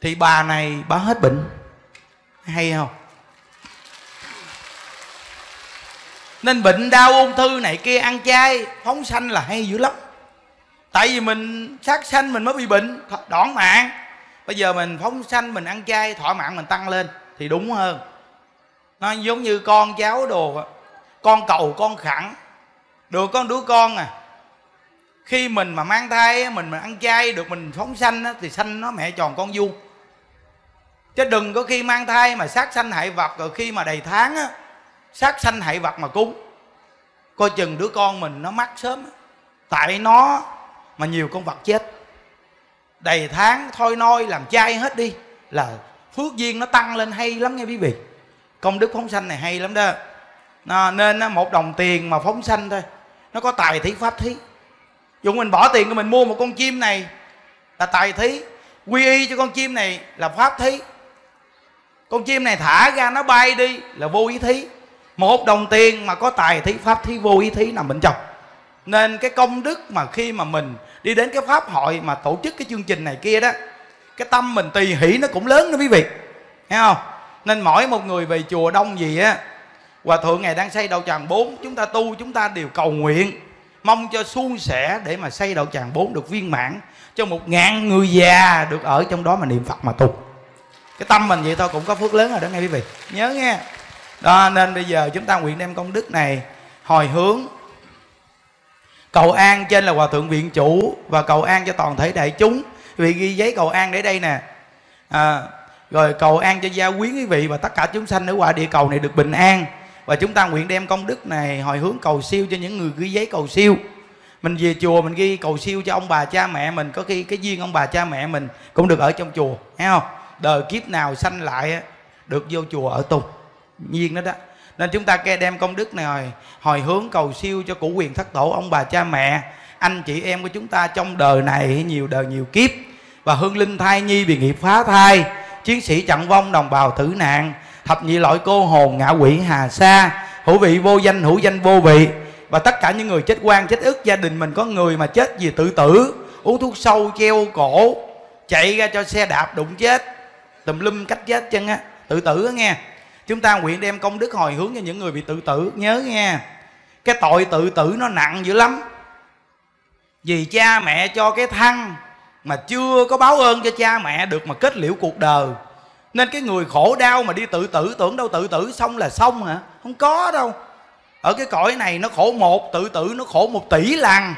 thì bà này, bà hết bệnh. Hay không? Nên bệnh đau ung thư này kia ăn chay, phóng sanh là hay dữ lắm. Tại vì mình sát sanh mình mới bị bệnh đoạn mạng bây giờ mình phóng sanh, mình ăn chay thọ mạng mình tăng lên thì đúng hơn. Nó giống như con cháu đồ, con cầu con khẳng. Được con đứa con à khi mình mà mang thai mình mà ăn chay, được mình phóng sanh thì sanh nó mẹ tròn con vuông. Chứ đừng có khi mang thai mà sát sanh hại vật, rồi khi mà đầy tháng á, sát sanh hại vật mà cúng. Coi chừng đứa con mình nó mắc sớm tại nó mà nhiều con vật chết đầy tháng thôi nôi làm chay hết đi. Là phước duyên nó tăng lên hay lắm nghe quý vị. Công đức phóng sanh này hay lắm đó. Nó, nên một đồng tiền mà phóng sanh thôi. Nó có tài thí pháp thí. Dùng mình bỏ tiền của mình mua một con chim này là tài thí quy y cho con chim này là pháp thí. Con chim này thả ra nó bay đi là vô ý thí. Một đồng tiền mà có tài thí pháp thí vô ý thí nằm bên trong nên cái công đức mà khi mà mình đi đến cái pháp hội mà tổ chức cái chương trình này kia đó, cái tâm mình tùy hỷ nó cũng lớn đó quý vị. Nghe không? Nên mỗi một người về chùa đông gì á, hòa thượng ngày đang xây đạo tràng bốn, chúng ta tu, chúng ta đều cầu nguyện, mong cho suôn sẻ để mà xây đạo tràng bốn được viên mãn, cho một ngàn người già được ở trong đó mà niệm phật mà tu. Cái tâm mình vậy thôi, cũng có phước lớn rồi đó nghe quý vị. Nhớ nghe. Đó, nên bây giờ chúng ta nguyện đem công đức này hồi hướng cầu an trên là hòa thượng viện chủ và cầu an cho toàn thể đại chúng. Quý vị ghi giấy cầu an để đây nè. À, rồi cầu an cho gia quyến quý vị và tất cả chúng sanh ở quả địa cầu này được bình an. Và chúng ta nguyện đem công đức này hồi hướng cầu siêu cho những người ghi giấy cầu siêu. Mình về chùa mình ghi cầu siêu cho ông bà cha mẹ mình có khi cái duyên ông bà cha mẹ mình cũng được ở trong chùa thấy không? Đời kiếp nào sanh lại được vô chùa ở tu duyên đó đó nên chúng ta kê đem công đức này hồi, hồi hướng cầu siêu cho cụ quyền thất tổ ông bà cha mẹ anh chị em của chúng ta trong đời này nhiều đời nhiều kiếp. Và hương linh thai nhi bị nghiệp phá thai chiến sĩ chặn vong đồng bào tử nạn thập nhị loại cô hồn ngạ quỷ hà sa hữu vị vô danh hữu danh vô vị. Và tất cả những người chết quan chết ức gia đình mình có người mà chết vì tự tử uống thuốc sâu treo cổ chạy ra cho xe đạp đụng chết. Tùm lum cách chết chân á tự tử á nghe chúng ta nguyện đem công đức hồi hướng cho những người bị tự tử. Nhớ nghe, cái tội tự tử nó nặng dữ lắm. Vì cha mẹ cho cái thăng mà chưa có báo ơn cho cha mẹ được mà kết liễu cuộc đời. Nên cái người khổ đau mà đi tự tử, tưởng đâu tự tử xong là xong hả? Không có đâu. Ở cái cõi này nó khổ một, tự tử nó khổ một tỷ lần.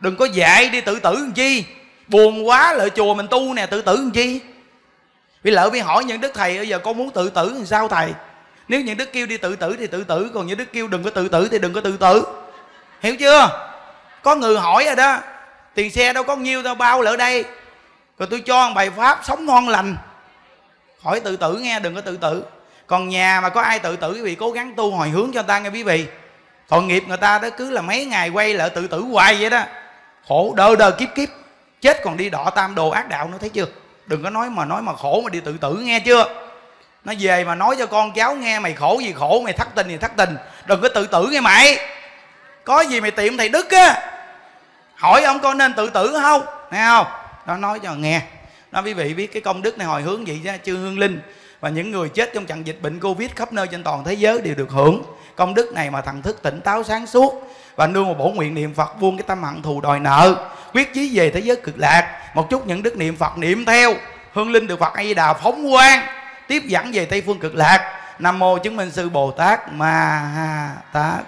Đừng có dạy đi tự tử làm chi. Buồn quá lợi chùa mình tu nè, tự tử làm chi? Vì lỡ vì hỏi những đức thầy, bây giờ con muốn tự tử thì sao thầy? Nếu những đức kêu đi tự tử thì tự tử, còn những đức kêu đừng có tự tử thì đừng có tự tử. Hiểu chưa? Có người hỏi rồi đó, tiền xe đâu có nhiêu đâu bao lỡ đây? Rồi tôi cho bài pháp sống ngon lành. Khỏi tự tử nghe, đừng có tự tử. Còn nhà mà có ai tự tử, quý vị cố gắng tu hồi hướng cho người ta nghe, quý vị. Tội nghiệp người ta đó cứ là mấy ngày quay lại tự tử hoài vậy đó. Khổ đơ đơ kiếp kiếp. Chết còn đi đọ tam đồ ác đạo nó thấy chưa? Đừng có nói mà nói mà khổ mà đi tự tử nghe chưa? Nó về mà nói cho con cháu nghe, mày khổ gì khổ, mày thất tình gì thất tình. Đừng có tự tử nghe mày. Có gì mày tiệm thầy đức á? Hỏi ông con nên tự tử không? Nghe không? Nó nói cho nghe. Nó quý vị biết cái công đức này hồi hướng vậy chứ, chư hương linh. Và những người chết trong trận dịch bệnh covid khắp nơi trên toàn thế giới đều được hưởng. Công đức này mà thần thức tỉnh táo sáng suốt và nương một bổ nguyện niệm phật, vuông cái tâm hận thù đòi nợ. Quyết chí về thế giới cực lạc, một chút những đức niệm phật niệm theo. Hương linh được phật a di đà phóng quang, tiếp dẫn về tây phương cực lạc. Nam mô chứng minh sư bồ tát ma ha tát.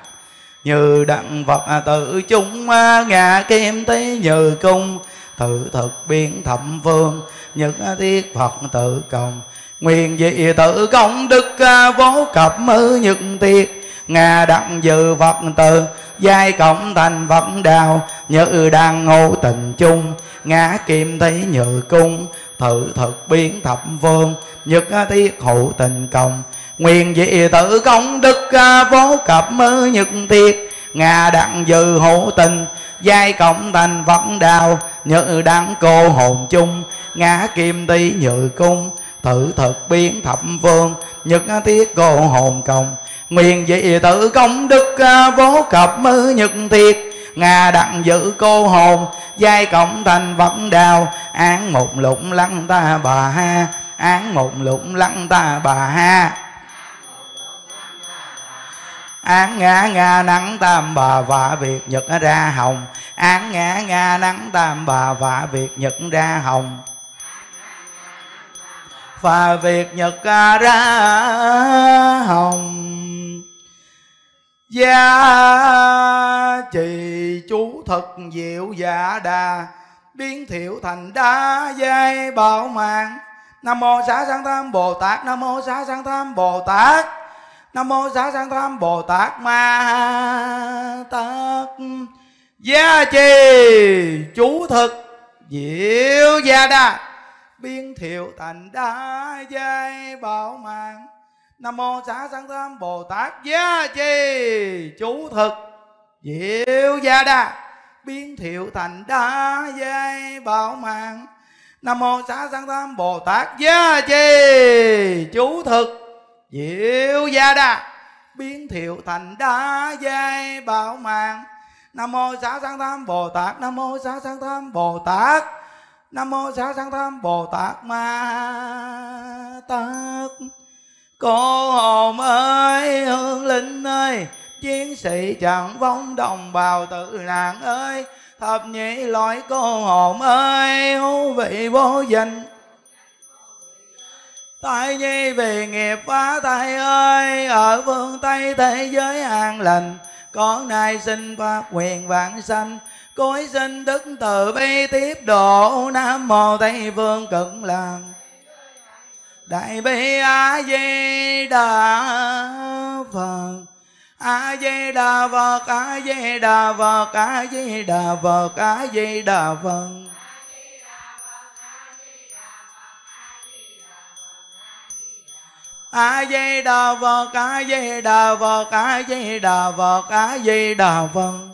Như đặng phật à, tự chúng à, ngạ kim tế như cung. Tự thực biến thẩm phương nhật thiết phật tự công. Nguyện dị tự công đức à, vô cập mư nhật tiết ngà đặng dự phật tự giai cộng thành phật đạo như đang ngô tình chung. Ngã kim thấy nhự cung, thử thực biến thập phương nhật tiết hữu tình công. Nguyên dị tự công đức à, vô cập mư nhật tiết ngà đặng dự hữu tình, giai cộng thành phật đạo như đang cô hồn chung. Ngã kim tí nhự cung, thử thực biến thập phương nhật tiết cô hồn công nguyện dị tự công đức à, vô cập mư nhật thiệt. Ngà đặng giữ cô hồn, giai cộng thành vẫn đào. Án một lụng lăng ta bà ha, án một lụng lăng ta bà ha. Án ngã ngà nắng tam bà vạ việt nhật ra hồng. Án ngã ngà nắng tam bà vạ việt nhật ra hồng và Việt nhật ca ra hồng gia trì chú thực diệu dạ đà, biến thiệu thành đá dây bảo mạng nam mô xá sanh tham bồ tát, nam mô xá sanh tham bồ tát, nam mô xá sanh tham bồ tát ma tát. Gia trì chú thực diệu gia đa biến thiệu thành đá dây bảo mạng. Nam mô xá sanh tam bồ tát gia chi chú thực diệu gia đa. Biến thiệu thành đá dây bảo mạng. Nam mô xá sanh tam bồ tát gia chi chú thực diệu gia đa. Biến thiệu thành đá dây bảo mạng. Nam mô xá sanh tam bồ tát, nam mô xá sanh tam bồ tát nam mô xá sanh tham, bồ tát ma tát. Cô hồn ơi, hương linh ơi, chiến sĩ chẳng vong đồng bào tự nạn ơi. Thập nhị loại cô hồn ơi hữu vị vô danh. Tại nhi vì nghiệp phá tay ơi, ở phương tây thế giới an lành. Con nay xin phát quyền vạn sanh cối sinh đức từ bi tiếp độ nam mô tây phương cực lạc đại bi a di đà phật a di đà phật a di đà phật a di đà phật. A di đà phật a di đà phật a di đà phật a di đà phật a di đà phật.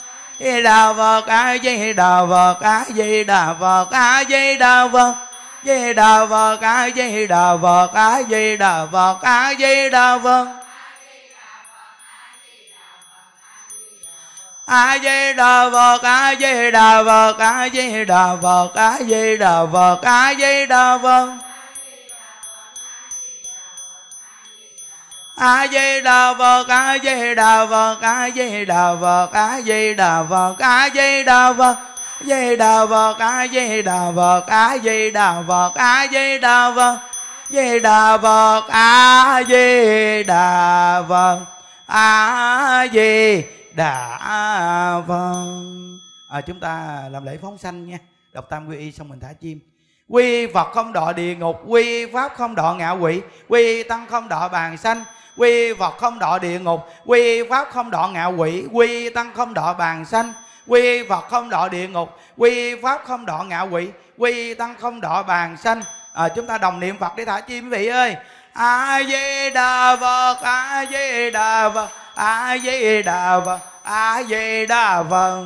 đà phật a di đà phật a di đà phật a di đà phật di đà phật a di đà phật a di đà phật a di đà phật a di đà phật a di đà phật a di đà phật a di đà phật a di đà phật a di đà phật a di đà phật a di đà phật a di đà phật a di đà phật di đà phật a di đà phật a di đà phật a di đà phật di đà phật a di đà phật a di đà phật à, chúng ta làm lễ phóng sanh nha. Đọc tam quy y xong mình thả chim. Quy phật không đọa địa ngục quy pháp không đọa ngạ quỷ quy tăng không đọa bàn sanh quy phật không đọa địa ngục quy pháp không đọa ngạ quỷ quy tăng không đọa bàn sanh quy phật không đọa địa ngục quy pháp không đọa ngạ quỷ quy tăng không đọa bàn sanh à, chúng ta đồng niệm phật để thả chim quý vị ơi. A di đà phật a di đà phật a di đà phật a di đà phật.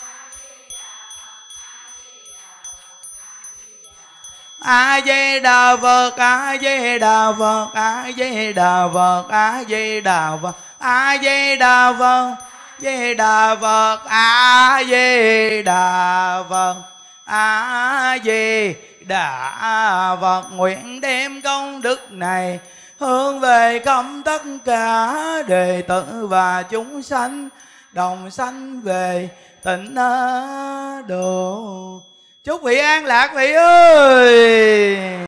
A di đà phật, a di đà phật, a di đà phật, a di đà phật, a di đà phật di đà phật, a di đà phật, a di đà phật. Nguyện đem công đức này hướng về công tất cả đệ tử và chúng sanh, đồng sanh về tịnh độ chúc vị an lạc vị ơi!